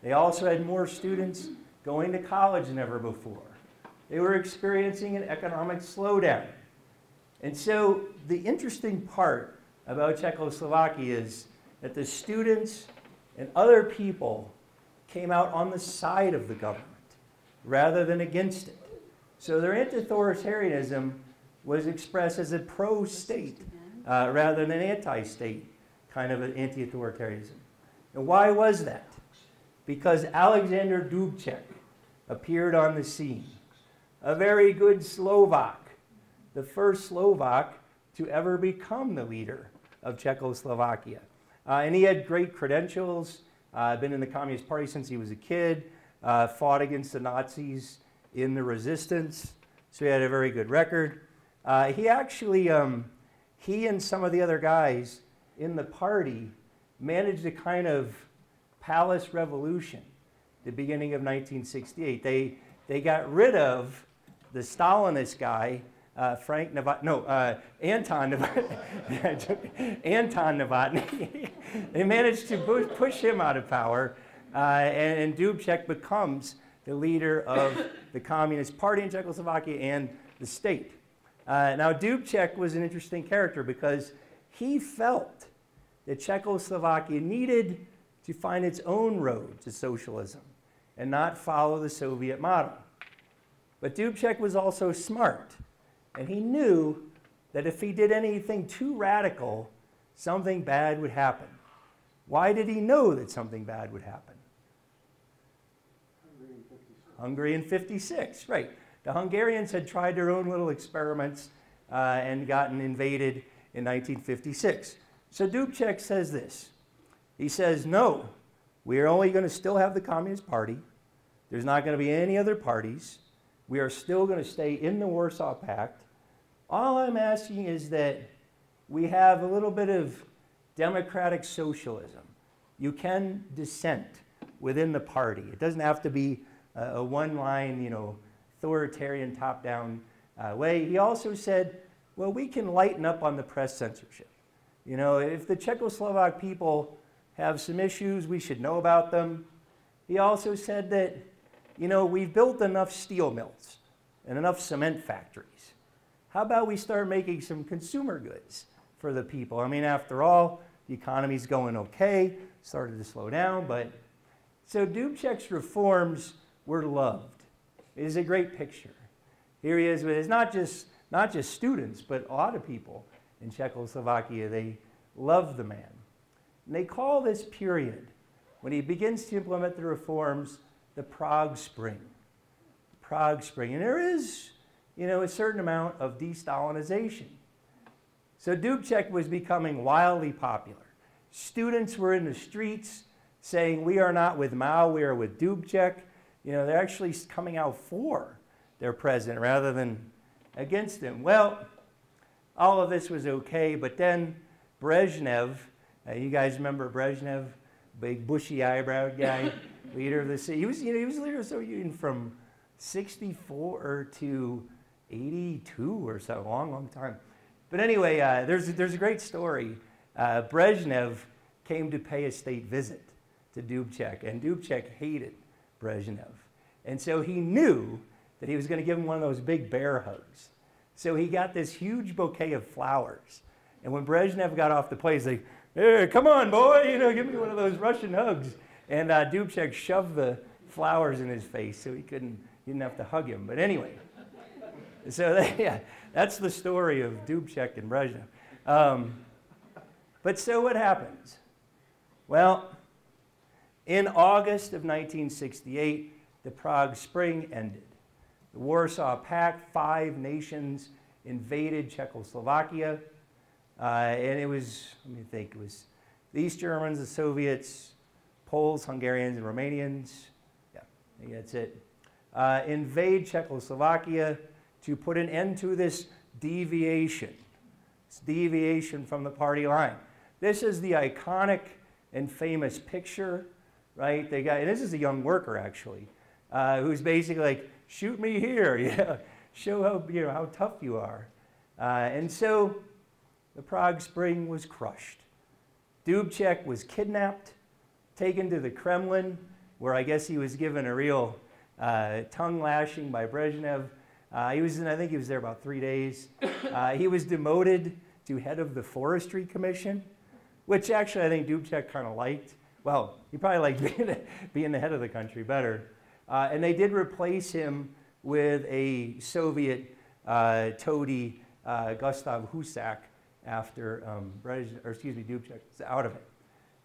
They also had more students going to college than ever before. They were experiencing an economic slowdown. And so the interesting part about Czechoslovakia is that the students and other people came out on the side of the government rather than against it. So their anti-authoritarianism was expressed as a pro-state uh, rather than an anti-state kind of an anti-authoritarianism. And why was that? Because Alexander Dubček appeared on the scene, a very good Slovak, the first Slovak to ever become the leader of Czechoslovakia. Uh, and he had great credentials, uh, been in the Communist Party since he was a kid, uh, fought against the Nazis in the resistance, so he had a very good record. Uh, he actually, um, he and some of the other guys in the party managed a kind of palace revolution the beginning of 1968. They, they got rid of the Stalinist guy, uh, Frank Novotny, no, uh, Anton Novotny. [laughs] Anton Novotny. [laughs] they managed to push, him out of power, uh, and, and Dubček becomes the leader of the Communist Party in Czechoslovakia and the state. Uh, now, Dubček was an interesting character because he felt that Czechoslovakia needed to find its own road to socialism and not follow the Soviet model. But Dubček was also smart, and he knew that if he did anything too radical, something bad would happen. Why did he know that something bad would happen? Hungary in 56, right. The Hungarians had tried their own little experiments uh, and gotten invaded in 1956. So Dubček says this. He says, no, we are only going to still have the Communist Party. There's not going to be any other parties. We are still going to stay in the Warsaw Pact. All I'm asking is that we have a little bit of democratic socialism. You can dissent within the party. It doesn't have to be a, one-line, you know, authoritarian top-down uh, way. He also said, well, we can lighten up on the press censorship. You know, if the Czechoslovak people have some issues, we should know about them. He also said that, you know, we've built enough steel mills and enough cement factories. How about we start making some consumer goods for the people? I mean, after all, the economy's going okay, started to slow down, but so Dubček's reforms were loved. It is a great picture. Here he is with it's not just not just students, but a lot of people in Czechoslovakia. They love the man. And they call this period, when he begins to implement the reforms, the Prague Spring. Prague Spring. And there is, you know, a certain amount of de-Stalinization. So Dubček was becoming wildly popular. Students were in the streets saying, we are not with Mao, we are with Dubček. You know, they're actually coming out for their president rather than against him. Well, all of this was okay, but then Brezhnev, uh, you guys remember Brezhnev, big bushy eyebrow guy, [laughs] leader of the city. He was, you know, he was leader of the Soviet Union from 64 to 82 or so, long, long time. But anyway, uh, there's, there's a great story. Uh, Brezhnev came to pay a state visit to Dubček, and Dubček hated Brezhnev. And so he knew that he was going to give him one of those big bear hugs. So he got this huge bouquet of flowers. And when Brezhnev got off the plane, he's like, hey, come on, boy, you know, give me one of those Russian hugs. And uh, Dubček shoved the flowers in his face so he couldn't, he didn't have to hug him. But anyway, so [laughs] yeah, that's the story of Dubček and Brezhnev. Um, but so what happens? Well, in August of 1968, the Prague Spring ended. The Warsaw Pact, five nations invaded Czechoslovakia. Uh, and it was, let me think, it was the East Germans, the Soviets, Poles, Hungarians, and Romanians. Yeah, that's it. Uh, invade Czechoslovakia to put an end to this deviation. This deviation from the party line. This is the iconic and famous picture, right? They got, this is a young worker actually, uh, who's basically like, shoot me here, [laughs] yeah, show how, you know, how tough you are. Uh, and so the Prague Spring was crushed. Dubček was kidnapped, taken to the Kremlin, where I guess he was given a real uh, tongue lashing by Brezhnev. Uh, he was in, I think he was there about three days. Uh, he was demoted to head of the Forestry Commission, which actually I think Dubček kind of liked. Well, he probably liked [laughs] being the, being the head of the country better. Uh, and they did replace him with a Soviet uh, toady, uh, Gustav Husak, after um, Brezhnev, or excuse me, Dubček was out of it.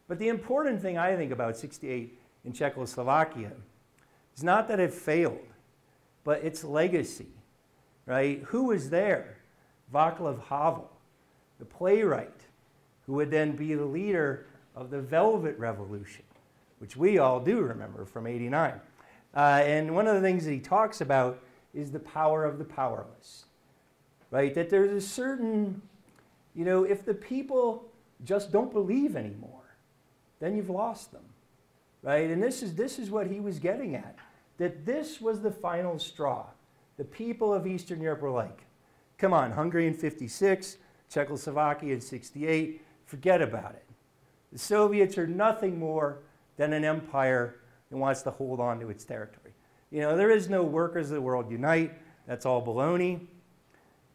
But the important thing I think about 68 in Czechoslovakia is not that it failed, but its legacy, right? Who was there? Václav Havel, the playwright, who would then be the leader of the Velvet Revolution, which we all do remember from 89. Uh, and one of the things that he talks about is the power of the powerless, right? That there's a certain, you know, if the people just don't believe anymore, then you've lost them, right? And this is, this is what he was getting at, that this was the final straw. The people of Eastern Europe were like, come on, Hungary in 56, Czechoslovakia in 68, forget about it. The Soviets are nothing more than an empire that wants to hold on to its territory. You know, there is no workers of the world unite. That's all baloney.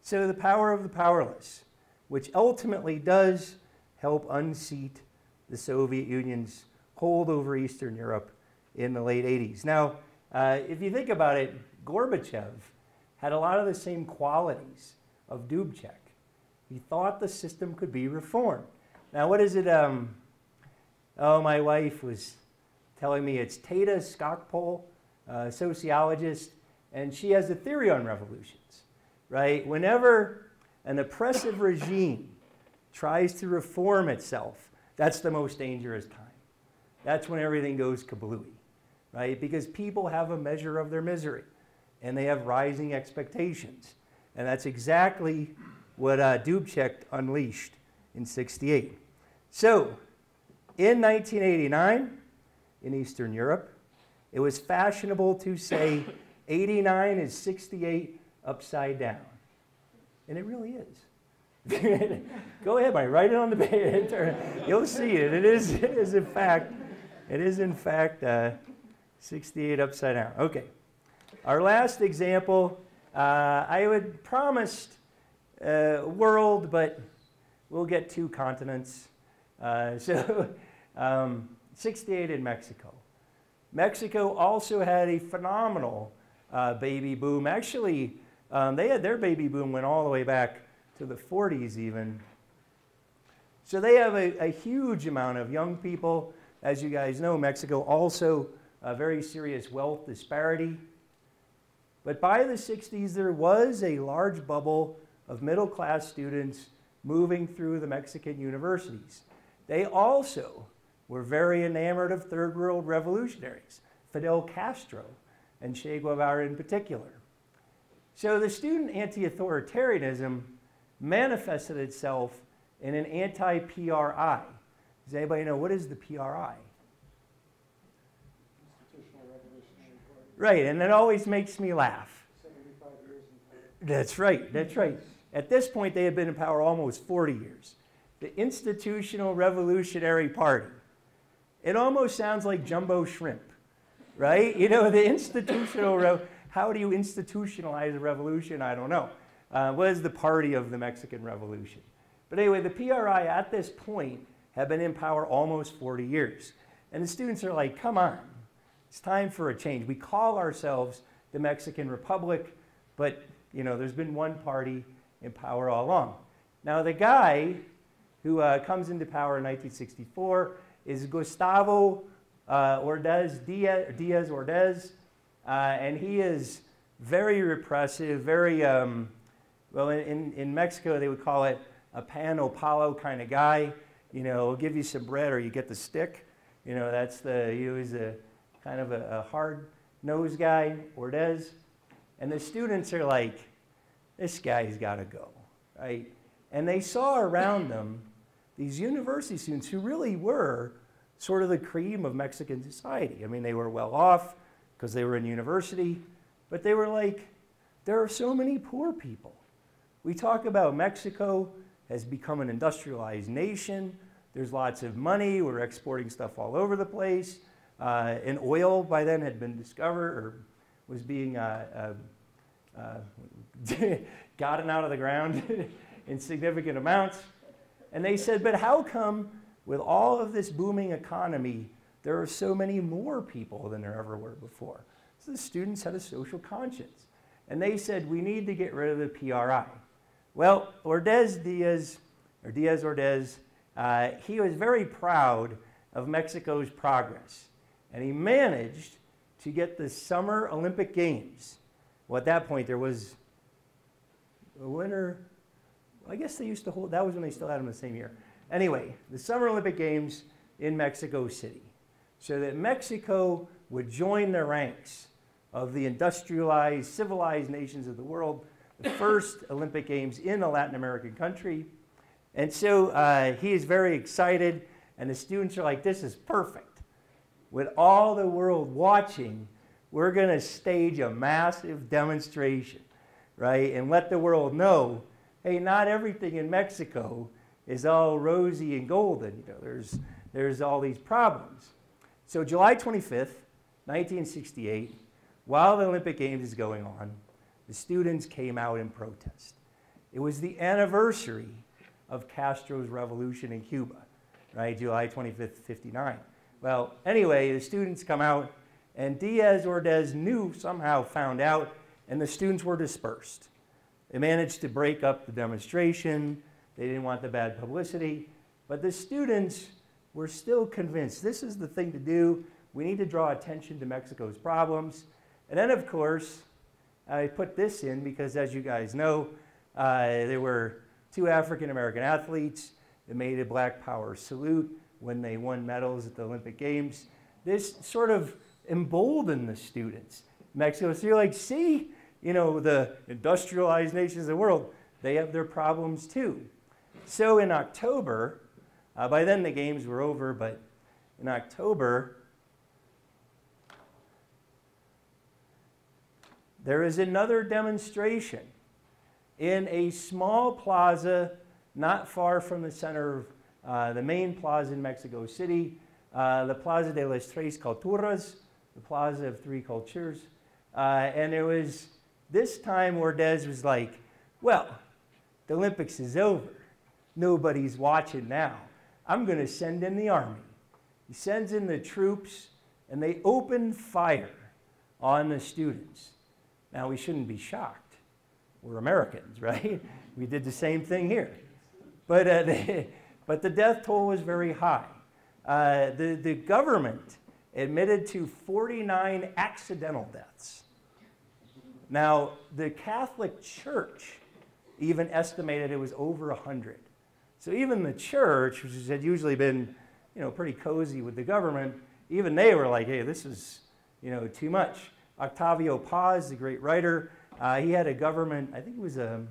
So the power of the powerless, which ultimately does help unseat the Soviet Union's hold over Eastern Europe in the late 80s. Now, uh, if you think about it, Gorbachev had a lot of the same qualities of Dubček. He thought the system could be reformed. Now, what is it? Um, oh, my wife was telling me it's Theda Skocpol, a sociologist, and she has a theory on revolutions, right? Whenever an oppressive regime tries to reform itself, that's the most dangerous time. That's when everything goes kablooey, right? Because people have a measure of their misery and they have rising expectations. And that's exactly what uh, Dubček unleashed in 68. So, in 1989, in Eastern Europe, it was fashionable to say 89 is 68 upside down. And it really is. [laughs] Go ahead, Mike, write it on the page. [laughs] You'll see it. It is, it is in fact, it is in fact uh, 68 upside down. Okay. Our last example, uh, I would promised uh, world, but we'll get two continents. Uh, [laughs] so, um, 68 in Mexico. Mexico also had a phenomenal uh, baby boom. Actually, um, they had their baby boom went all the way back to the 40s even. So they have a, a huge amount of young people. As you guys know, Mexico also a very serious wealth disparity. But by the 60s, there was a large bubble of middle class students moving through the Mexican universities. They also were very enamored of third world revolutionaries, Fidel Castro and Che Guevara in particular. So the student anti authoritarianism manifested itself in an anti PRI. Does anybody know what is the PRI? Institutional Revolutionary Party, Right, and it always makes me laugh. seventy-five years in power. That's right, that's right. At this point, they had been in power almost 40 years. The Institutional Revolutionary Party. It almost sounds like jumbo shrimp, right? You know, the institutional, re- how do you institutionalize a revolution? I don't know. Uh, what is the party of the Mexican Revolution? But anyway, the PRI at this point have been in power almost 40 years. And the students are like, come on, it's time for a change. We call ourselves the Mexican Republic, but you know, there's been one party in power all along. Now, the guy who uh, comes into power in 1964 is Gustavo uh, Ordaz Diaz, Diaz Ordaz, uh, and he is very repressive, very um, well. In, in Mexico, they would call it a pan o palo kind of guy. You know, he'll give you some bread or you get the stick. You know, that's the he was a kind of a, a hard nosed guy, Ordaz, and the students are like, this guy's got to go, right? And they saw around them these university students who really were sort of the cream of Mexican society. I mean, they were well off because they were in university, but they were like, there are so many poor people. We talk about Mexico has become an industrialized nation. There's lots of money. We're exporting stuff all over the place. Uh, and oil by then had been discovered or was being uh, uh, uh, [laughs] gotten out of the ground [laughs] in significant amounts. And they said, but how come with all of this booming economy, there are so many more people than there ever were before? So the students had a social conscience. And they said, we need to get rid of the PRI. Well, Ordaz Diaz, or Diaz Ordaz, uh, he was very proud of Mexico's progress. And he managed to get the Summer Olympic Games. Well, at that point, there was a winter. I guess they used to hold, that was when they still had them the same year. Anyway, the Summer Olympic Games in Mexico City. So that Mexico would join the ranks of the industrialized, civilized nations of the world, the first Olympic Games in a Latin American country. And so uh, he is very excited, and the students are like, this is perfect. With all the world watching, we're going to stage a massive demonstration, right? And let the world know hey, not everything in Mexico is all rosy and golden. You know, there's, there's all these problems. So, July 25th, 1968, while the Olympic Games is going on, the students came out in protest. It was the anniversary of Castro's revolution in Cuba, right? July 25th, 59. Well, anyway, the students come out, and Diaz Ordaz knew, somehow found out, and the students were dispersed. They managed to break up the demonstration. They didn't want the bad publicity. But the students were still convinced this is the thing to do. We need to draw attention to Mexico's problems. And then, of course, I put this in because, as you guys know, uh, there were two African American athletes that made a Black Power salute when they won medals at the Olympic Games. This sort of emboldened the students. Mexico, so you're like, see, you know, the industrialized nations of the world, they have their problems too. So in October, uh, by then the games were over, but in October, there is another demonstration in a small plaza not far from the center of uh, the main plaza in Mexico City, uh, the Plaza de las Tres Culturas, the Plaza of Three Cultures. Uh, and it was this time Ordaz was like, well, the Olympics is over. Nobody's watching now. I'm going to send in the army. He sends in the troops, and they open fire on the students. Now, we shouldn't be shocked. We're Americans, [laughs] right? We did the same thing here. But, uh, [laughs] they, but the death toll was very high. Uh, the, the government admitted to 49 accidental deaths. Now, the Catholic Church even estimated it was over 100. So even the church, which had usually been, you know, pretty cozy with the government, even they were like, hey, this is, you know, too much. Octavio Paz, the great writer, uh, he had a government, I think it was a,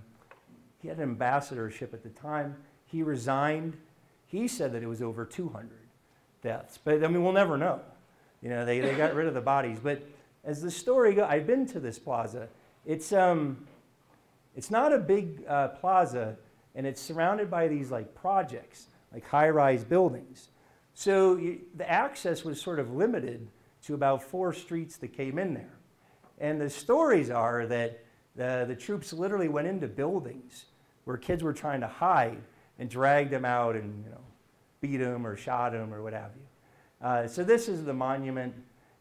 he had an ambassadorship at the time. He resigned. He said that it was over 200 deaths. But I mean, we'll never know. You know, they, they got rid of the bodies. But as the story goes, I've been to this plaza. It's, um, it's not a big uh, plaza, and it's surrounded by these like projects, like high-rise buildings. So you, the access was sort of limited to about four streets that came in there. And the stories are that the, the troops literally went into buildings where kids were trying to hide and dragged them out and you know, beat them or shot them or what have you. Uh, so this is the monument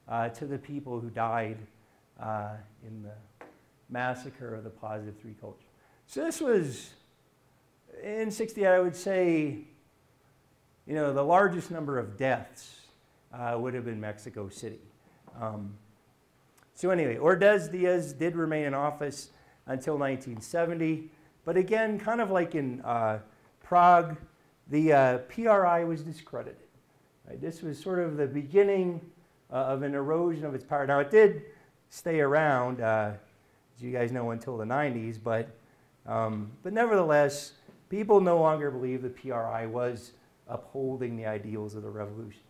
uh, to the people who died uh, in the massacre of the Three culture. So this was, in 68, I would say, you know, the largest number of deaths uh, would have been Mexico City. Um, so anyway, Ordaz Diaz did remain in office until 1970. But again, kind of like in uh, Prague, the uh, PRI was discredited. Right? This was sort of the beginning uh, of an erosion of its power. Now, it did stay around, uh, as you guys know, until the 90s, but, um, but nevertheless, people no longer believe the PRI was upholding the ideals of the revolution.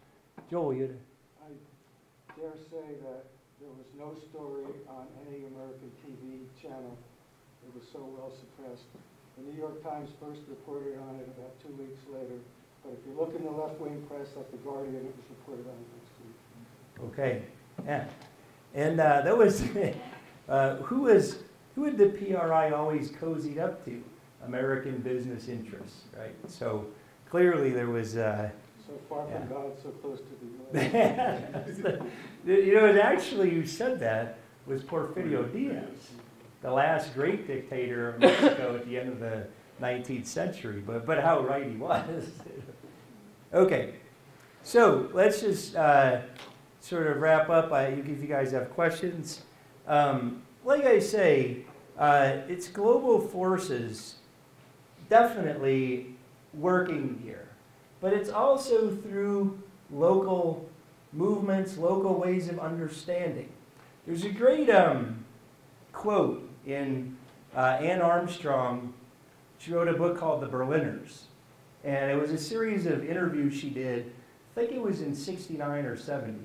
Joel, you I dare say that there was no story on any American TV channel It was so well suppressed. The New York Times first reported on it about two weeks later, but if you look in the left-wing press like The Guardian, it was reported on next week. Okay, yeah. And uh, that was, [laughs] uh, who was, who had the PRI always cozied up to? American business interests, right? So clearly there was, uh, So far Yeah. from God, so close to the [laughs] Lord. you know, and actually who said that was Porfirio Diaz, the last great dictator of Mexico at the end of the 19th century, but, but how right he was. [laughs] okay, so let's just uh, sort of wrap up. I, if you guys have questions, um, like I say, uh, it's global forces definitely working here, but it's also through local movements, local ways of understanding. There's a great um, quote in uh, Anne Armstrong. She wrote a book called The Berliners, and it was a series of interviews she did. I think it was in '69 or '70,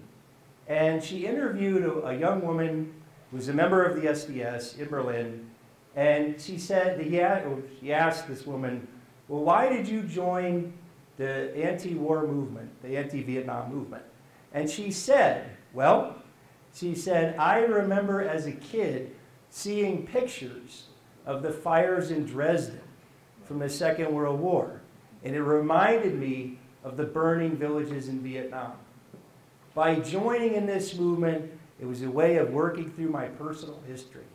and she interviewed a, a young woman who was a member of the SDS in Berlin, and she said that or she asked this woman, "Well, why did you join the anti-war movement, the anti-Vietnam movement?" And she said, "Well." She said, I remember as a kid seeing pictures of the fires in Dresden from the Second World War, and it reminded me of the burning villages in Vietnam. By joining in this movement, it was a way of working through my personal history.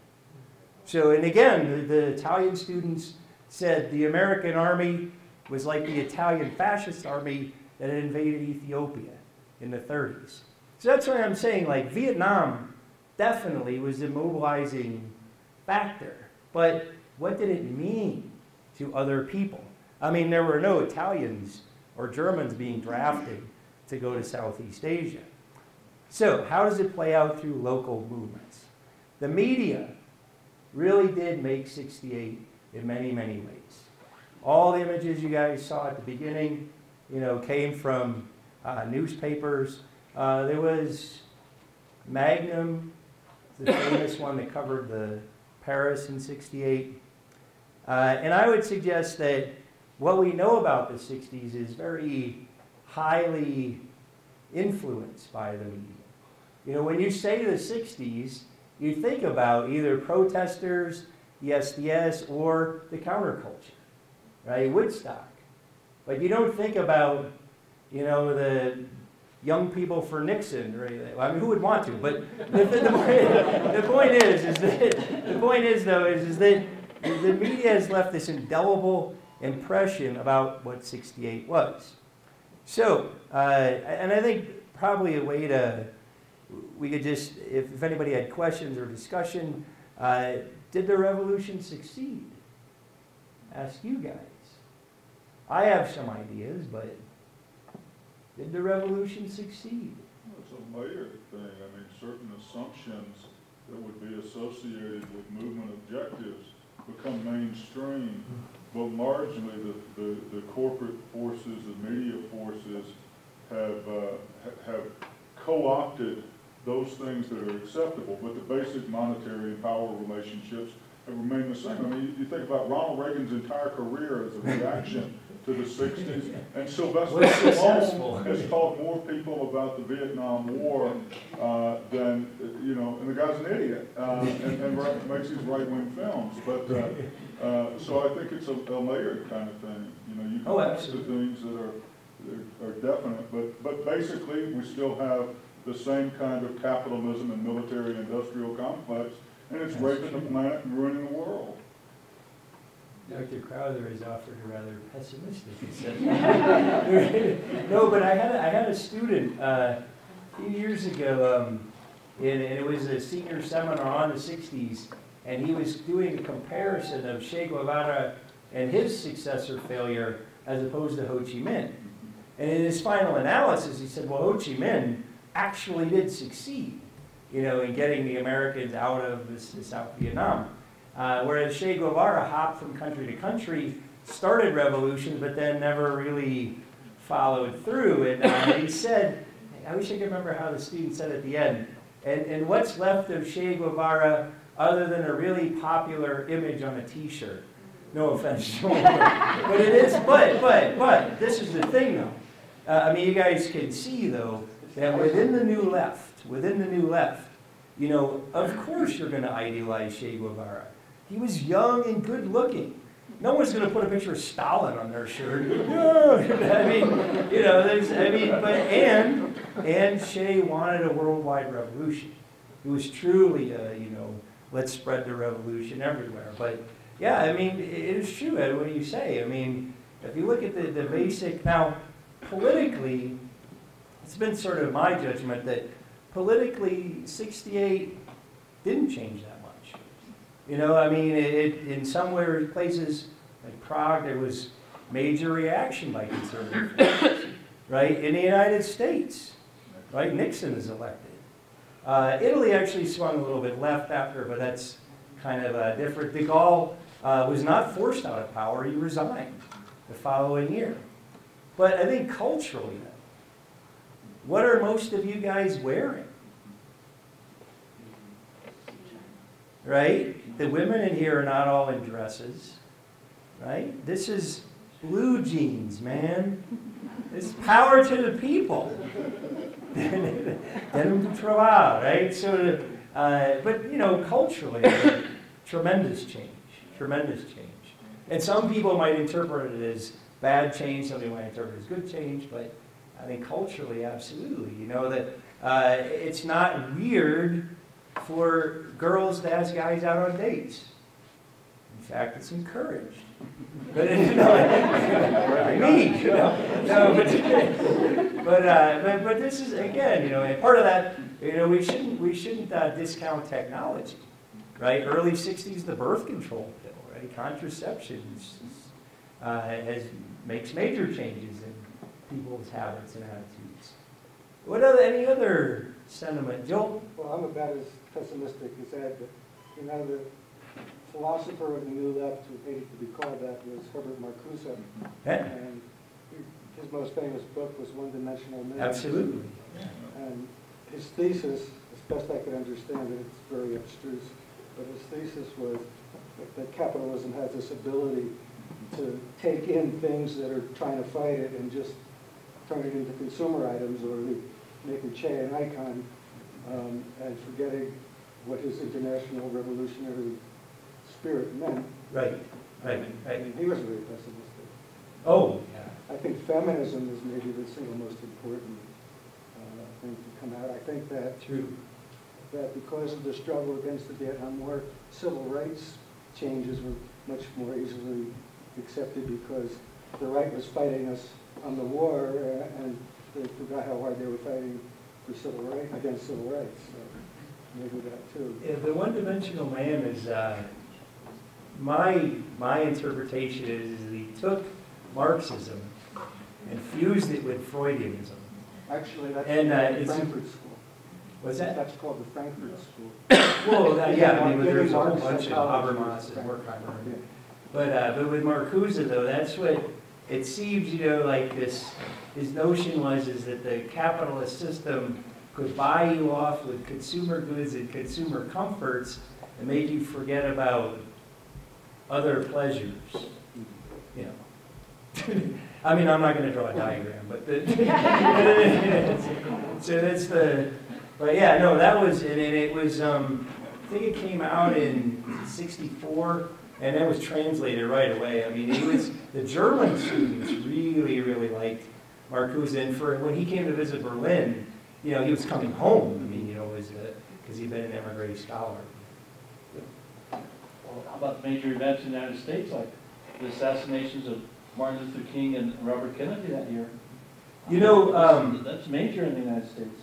So, and again, the, the Italian students said the American army was like the Italian fascist army that had invaded Ethiopia in the 30s. So that's why I'm saying, like, Vietnam definitely was a mobilizing factor. But what did it mean to other people? I mean, there were no Italians or Germans being drafted to go to Southeast Asia. So, how does it play out through local movements? The media really did make 68 in many, many ways. All the images you guys saw at the beginning, you know, came from uh, newspapers. Uh, there was Magnum, the famous one that covered the Paris in 68. Uh, and I would suggest that what we know about the 60s is very highly influenced by the media. You know, when you say the 60s, you think about either protesters, the SDS, or the counterculture, right? Woodstock. But you don't think about, you know, the young people for Nixon, right? Well, I mean, who would want to? But the, the, the, point, the point is, is that the point is though, is, is that the media has left this indelible impression about what 68 was. So, uh, and I think probably a way to, we could just, if, if anybody had questions or discussion, uh, did the revolution succeed? Ask you guys. I have some ideas, but did the revolution succeed? It's a layered thing. I mean, certain assumptions that would be associated with movement objectives become mainstream, but largely the, the, the corporate forces, the media forces have, uh, have co-opted those things that are acceptable, but the basic monetary and power relationships have remained the same. I mean, you, you think about Ronald Reagan's entire career as a reaction to the sixties, [laughs] and Sylvester Stallone has taught more people about the Vietnam War, uh, than, you know, and the guy's an idiot, uh, and, and right- makes these right-wing films, but, uh, uh, so I think it's a, a layered kind of thing, you know, you Oh, can to absolutely. things that are, are definite, but, but basically, we still have the same kind of capitalism and military-industrial complex, and it's That's raping the planet and ruining the world. Dr. Crowther has offered a rather pessimistic assessment. [laughs] no, but I had a, I had a student uh, a few years ago, um, and, and it was a senior seminar on the 60s, and he was doing a comparison of Che Guevara and his successor failure as opposed to Ho Chi Minh. And in his final analysis, he said, well, Ho Chi Minh actually did succeed, you know, in getting the Americans out of this, South Vietnam. Uh, whereas Che Guevara hopped from country to country, started revolutions, but then never really followed through. And uh, he said, I wish I could remember how the student said at the end, and, and what's left of Che Guevara other than a really popular image on a t-shirt? No offense, [laughs] but, it is, but, but, but, this is the thing though. Uh, I mean, you guys can see though, that within the new left, within the new left, you know, of course you're gonna idealize Che Guevara. He was young and good looking. No one's gonna put a picture of Stalin on their shirt. No, [laughs] [laughs] I mean, you know, there's, I mean, but, and, and Che wanted a worldwide revolution. It was truly a, you know, let's spread the revolution everywhere. But, yeah, I mean, it is true, Ed, what do you say? I mean, if you look at the, the basic, now, politically, it's been sort of my judgment that politically, 68 didn't change that. You know, I mean, it, in some places, like Prague, there was major reaction by conservative forces, right? In the United States, right? Nixon is elected. Uh, Italy actually swung a little bit left after, but that's kind of uh, different. De Gaulle uh, was not forced out of power, he resigned the following year. But I think culturally, what are most of you guys wearing? Right? The women in here are not all in dresses. Right? This is blue jeans, man. It's power to the people. [laughs] Denim to travail, right? So, uh, but you know, culturally, tremendous change, tremendous change. And some people might interpret it as bad change, some people might interpret it as good change, but I think culturally, absolutely. You know, that uh, it's not weird for girls to ask guys out on dates. In fact, it's encouraged. But, [laughs] you know, [laughs] me, you know, no, but, [laughs] but, uh, but, but this is, again, you know, and part of that, you know, we shouldn't, we shouldn't uh, discount technology, right? Early 60s, the birth control pill, right? Contraception uh, has, makes major changes in people's habits and attitudes. What other, any other sentiment? Joel? Well, I'm about as pessimistic Ed, but, you know, the philosopher of the New Left, who hated to be called that, was Herbert Marcuse. Yeah, And his most famous book was One Dimensional Man. absolutely. And his thesis, as best I could understand it, it's very abstruse, but his thesis was that capitalism has this ability to take in things that are trying to fight it and just turn it into consumer items or make making Che an icon um, and forgetting what his international revolutionary spirit meant. Right, right, I right. mean, he was very pessimistic. Oh, yeah. I think feminism is maybe the single most important uh, thing to come out. I think that True. that because of the struggle against the Vietnam War, civil rights changes were much more easily accepted because the right was fighting us on the war, uh, and they forgot how hard they were fighting for civil rights, against civil rights. So that too. Yeah, the one-dimensional man is, uh, my, my interpretation is, is he took Marxism and fused it with Freudianism. Actually, that's And, uh, the it's- Frankfurt School. Was that? That's called the Frankfurt School. Well, that- yeah, I mean, there's a whole bunch of. Habermas and Horkheimer. Yeah. But, uh, but with Marcuse though, that's what, it seems, you know, like this, his notion was is that the capitalist system could buy you off with consumer goods and consumer comforts and make you forget about other pleasures, you know. [laughs] I mean, I'm not gonna draw a diagram, but the, [laughs] so that's the, but yeah, no, that was, and it was, um, I think it came out in sixty-four, and it was translated right away. I mean, it was, the German students really, really liked Marcuse, and for, when he came to visit Berlin, you know, he was coming home, I mean, you know, was, because he'd been an emigre scholar. Well, how about major events in the United States, like the assassinations of Martin Luther King and Robert Kennedy that year? You know, um, That's major in the United States.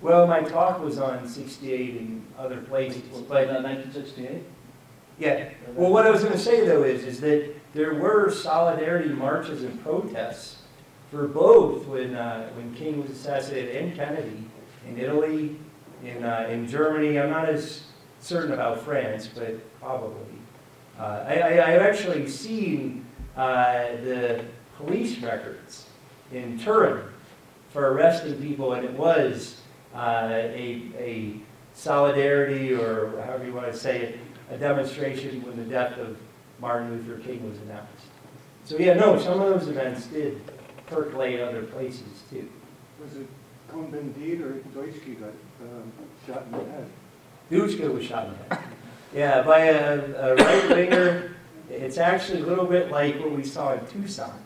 well, my talk was on sixty-eight and other places, but, that 1968? yeah. Well, what I was gonna say though is, is that there were solidarity marches and protests for both when, uh, when King was assassinated and Kennedy in Italy, in, uh, in Germany. I'm not as certain about France, but probably. Uh, I, I, I've actually seen, uh, the police records in Turin for arresting people, and it was, uh, a, a solidarity, or however you want to say it, a demonstration when the death of Martin Luther King was announced. So yeah, no, some of those events did percolate other places too. Was it Cohn Bendit or Dutschke got um, shot in the head. Dutschke was shot in the head. Yeah, by a, a right winger. It's actually a little bit like what we saw in Tucson.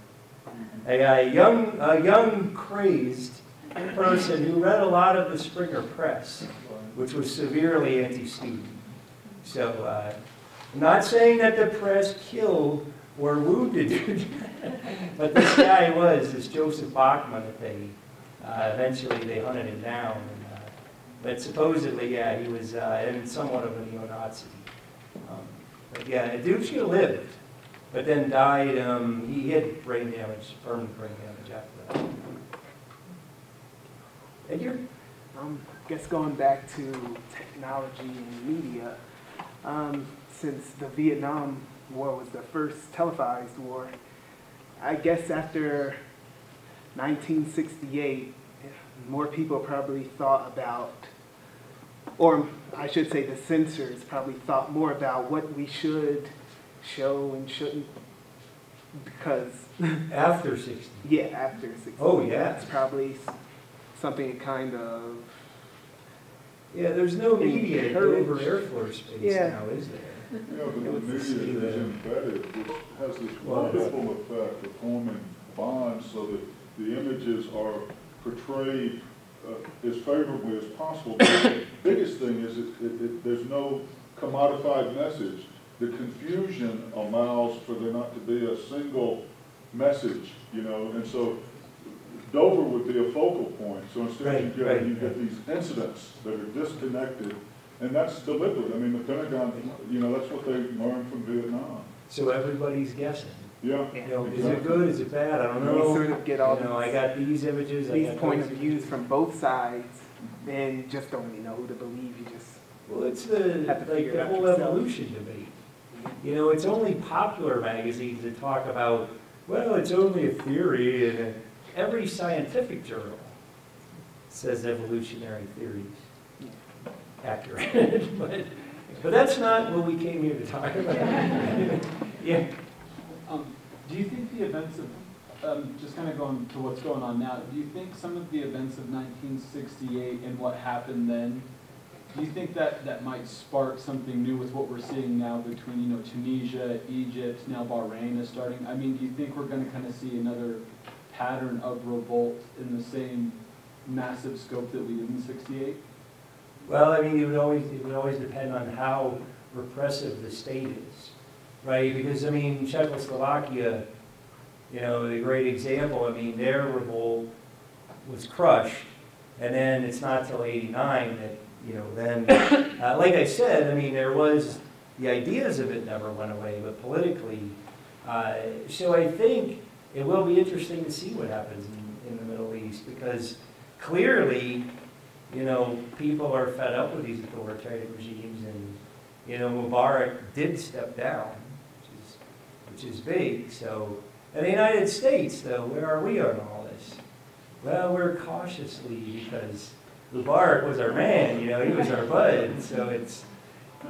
A, a young, a young crazed person who read a lot of the Springer Press, which was severely anti-student. So, uh, I'm not saying that the press killed or wounded, [laughs] but this guy was, this Joseph Bachmann, that they, uh, eventually they hunted him down. And, uh, but supposedly, yeah, he was uh, and somewhat of a neo-Nazi. Um, but yeah, Dutschke lived, but then died. Um, he had brain damage, permanent brain damage after that. And Um, guess going back to technology and media, um, since the Vietnam War was the first televised war, I guess after 1968, more people probably thought about, or I should say the censors probably thought more about what we should show and shouldn't, because, [laughs] after 60. yeah, after 68. Oh, yeah. That's probably something kind of Yeah, there's no media Dover Air Force Base Yeah. now, is there? Yeah, but the was the city media is embedded, which has this wonderful effect of forming bonds so that the images are portrayed uh, as favorably as possible. But the biggest thing is it, it, it, there's no commodified message. The confusion allows for there not to be a single message, you know, and so Dover would be a focal point. So instead you get, right, you get right. these incidents that are disconnected, and that's deliberate. I mean, the Pentagon, you know, that's what they learned from Vietnam. So everybody's guessing. Yeah. You know, is it good, is it bad, I don't We know. sort of get all You know, I got these images, I these got point of views from both sides and just don't really know who to believe. You just Well, it's the, Have to like the whole yourself. evolution debate. You know, it's only popular magazines that talk about, well, it's only a theory, and uh, every scientific journal says evolutionary theories. Accurate, [laughs] but, but that's not what we came here to talk about. [laughs] Yeah, Um, Do you think the events of, um, just kind of going to what's going on now, do you think some of the events of 1968 and what happened then, do you think that that might spark something new with what we're seeing now between, you know, Tunisia, Egypt, now Bahrain is starting? I mean, do you think we're going to kind of see another pattern of revolt in the same massive scope that we did in 68? Well, I mean, it would always, it would always depend on how repressive the state is, right? Because, I mean, Czechoslovakia, you know, the great example, I mean, their revolt was crushed, and then it's not till eighty-nine that, you know, then, [coughs] uh, like I said, I mean, there was, the ideas of it never went away, but politically, uh, so I think it will be interesting to see what happens in, in the Middle East, because clearly, you know, people are fed up with these authoritarian regimes, and, you know, Mubarak did step down, which is, which is big, so, in the United States, though, where are we on all this? Well, we're cautiously, because Mubarak was our man, you know, he was our bud, so it's,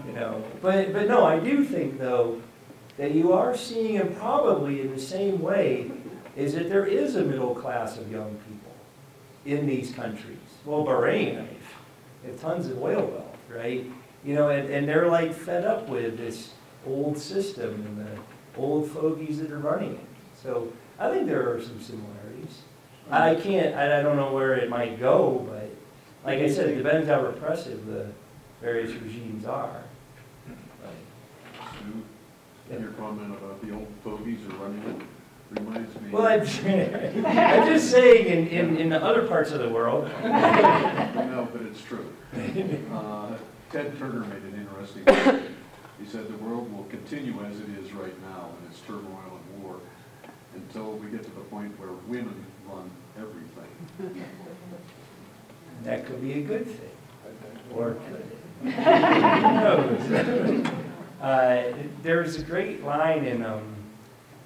you know, but, but no, I do think, though, that you are seeing, and probably in the same way, is that there is a middle class of young in these countries. Well, Bahrain, I mean, they have tons of oil wealth, right? You know, and, and they're like fed up with this old system and the old fogies that are running it. So I think there are some similarities. I can't, I, I don't know where it might go, but like I said, it depends how repressive the various regimes are. Sue, your comment about the old fogies are running it reminds me. Well, I'm, I'm just saying, in, in, in the other parts of the world, No, but it's true. Uh, Ted Turner made an interesting point. He said the world will continue as it is right now in its turmoil and war until we get to the point where women run everything. that could be a good thing. Or could it? [laughs] Who knows? Uh, There's a great line in, um,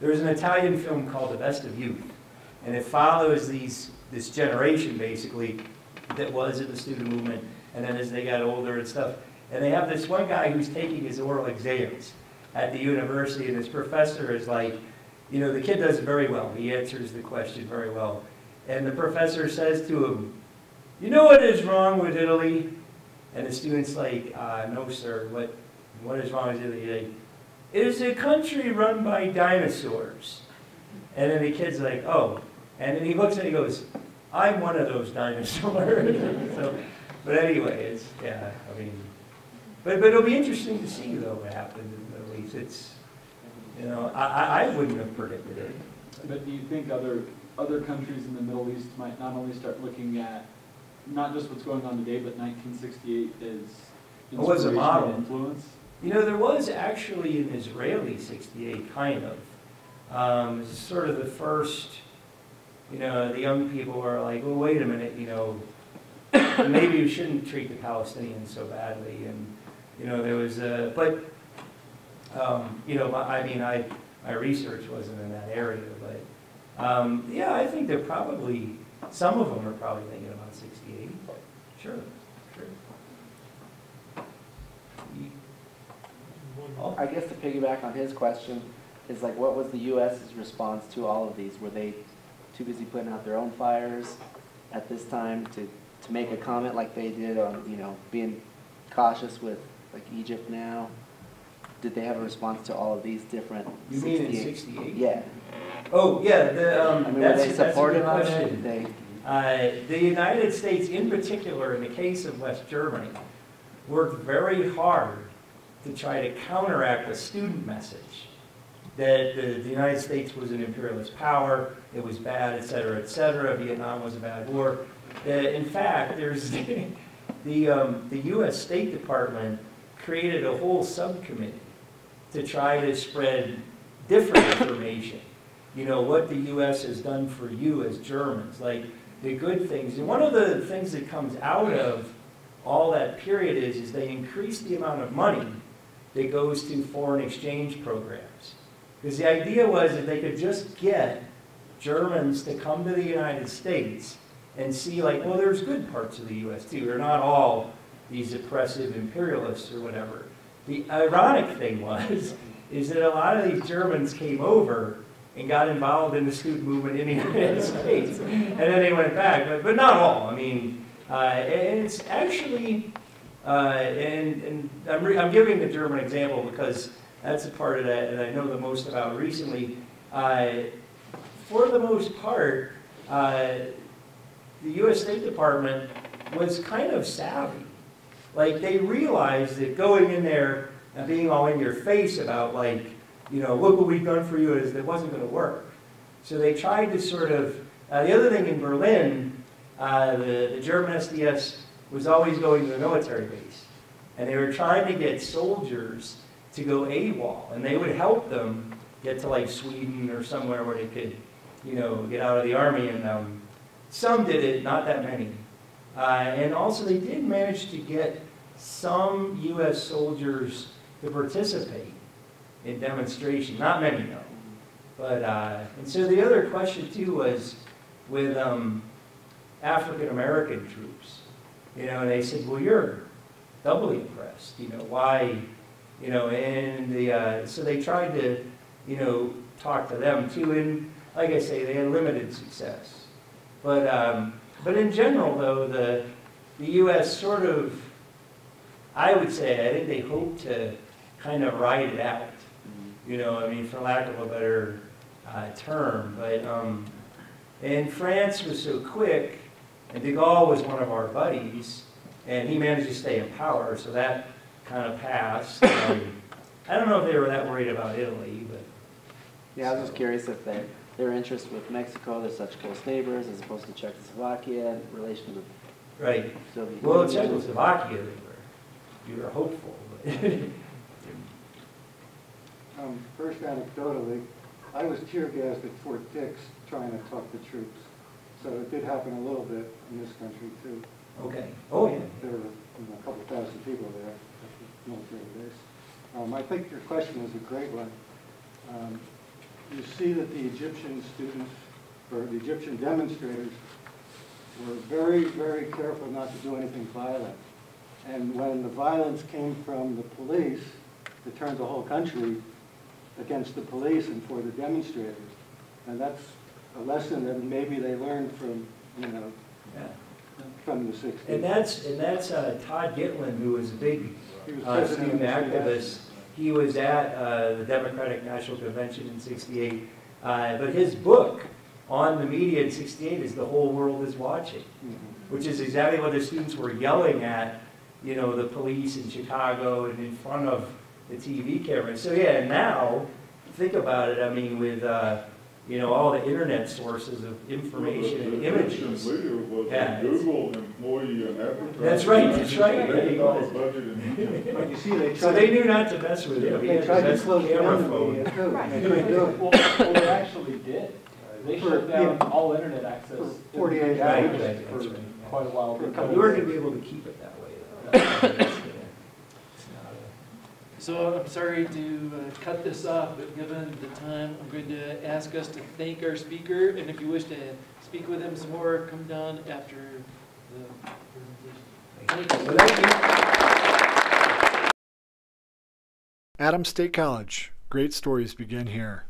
there's an Italian film called The Best of Youth, and it follows these, this generation basically that was in the student movement, and then as they got older and stuff. And they have this one guy who's taking his oral exams at the university, and his professor is like, you know, the kid does very well. He answers the question very well. And the professor says to him, you know what is wrong with Italy? And the student's like, uh, no, sir, what, what is wrong with Italy? It is a country run by dinosaurs. And then the kid's like, oh. And then he looks and he goes, I'm one of those [laughs] dinosaurs. [laughs] so, but anyway, it's, yeah, I mean, but, but it'll be interesting to see though what happens in the Middle East. It's, you know, I, I, wouldn't have predicted it. But do you think other, other countries in the Middle East might not only start looking at, not just what's going on today, but nineteen sixty-eight as It was a model. influence? You know, there was actually an Israeli 68, kind of. Um, sort of the first, you know, the young people were like, well, wait a minute, you know, [coughs] maybe we shouldn't treat the Palestinians so badly. And, you know, there was a, but, um, you know, my- I mean, I, my research wasn't in that area, but, um, yeah, I think they're probably, some of them are probably thinking about 68. Sure, sure. You- Oh. I guess to piggyback on his question, is like, what was the US's response to all of these? Were they too busy putting out their own fires at this time to, to make a comment like they did on, you know, being cautious with like Egypt now? Did they have a response to all of these different You mean in 68? 68? Yeah. Oh, yeah, the, I um, mean, were they that's a good supportive of it? They, Uh, the United States, in particular, in the case of West Germany, worked very hard to try to counteract the student message that the, the United States was an imperialist power, it was bad, et cetera, et cetera, Vietnam was a bad war. That, in fact, there's [laughs] the, um, the U.S. State Department created a whole subcommittee to try to spread different information. You know, what the U.S. has done for you as Germans, like the good things. And one of the things that comes out of all that period is, is they increase the amount of money that goes to foreign exchange programs. Because the idea was that they could just get Germans to come to the United States and see like, well, there's good parts of the U.S. too. They're not all these oppressive imperialists or whatever. The ironic thing [laughs] was, is that a lot of these Germans came over and got involved in the student movement in the [laughs] United States. And then they went back, but, but not all. I mean, uh, it's actually, and, and I'm, I'm giving the German example because that's a part of that that I know the most about recently. Uh, for the most part, uh, the U.S. State Department was kind of savvy. Like, they realized that going in there and being all in your face about, like, you know, look what we've done for you, is it wasn't going to work. So they tried to sort of, uh, the other thing in Berlin, uh, the, the German SDS was always going to the military base. And they were trying to get soldiers to go AWOL, and they would help them get to like Sweden or somewhere where they could, you know, get out of the army. And um, some did it, not that many. Uh, and also, they did manage to get some U.S. soldiers to participate in demonstration. Not many, though. But uh, and so the other question too was with um, African American troops. You know, and they said, "Well, you're doubly impressed. You know, why? You know?" And the uh, so they tried to, you know, talk to them too. And like I say, they had limited success. But um, but in general, though, the the U.S. sort of, I would say, I think they hope to kind of ride it out. You know, I mean, for lack of a better uh, term, but um, and France was so quick, and De Gaulle was one of our buddies, and he managed to stay in power, so that kind of passed. Um, I don't know if they were that worried about Italy, but yeah, I was just curious if they, their interest with Mexico, they're such close neighbors, as opposed to Czechoslovakia, relations with right. Soviet Well, Union. Czechoslovakia, they were, you were hopeful, but Um, First anecdotally, I was tear gassed at Fort Dix trying to talk to troops. So it did happen a little bit in this country too. okay. Oh yeah. There were you know, a couple thousand people there at the military base. Um, I think your question was a great one. Um, You see that the Egyptian students, or the Egyptian demonstrators, were very, very careful not to do anything violent. And when the violence came from the police, it turned the whole country against the police and for the demonstrators. And that's a lesson that maybe they learned from, you know, yeah. from the sixties. And that's, and that's uh, Todd Gitlin, who was a big He was uh, student of the activist. He was at uh, the Democratic National Convention in '68. Uh, But his book on the media in '68 is The Whole World is Watching, Mhm. which is exactly what the students were yelling at, you know, the police in Chicago and in front of the TV cameras. So yeah, now, think about it, I mean, with, uh, you know, all the internet sources of information and The images. leader was Yeah, a Google employee and advertiser. That's right, that's right, yeah, he Million dollar was. budget in But you see, they So they knew not to mess with him. He they tried to best close camera down the phone. Right. They couldn't do it. Well, well, they actually did. They For- shut down yeah. all internet access. For 48 Greek Right, right, For right. quite a while. For a because- couple You weren't gonna be able to keep it that way, [laughs] though. That's- it's, uh, it's not a- So I'm sorry to uh, cut this off, but given the time, I'm going to ask us to thank our speaker, and if you wish to speak with him some more, come down after the presentation. Thank you. Thank you. Adams State College. Great stories begin here.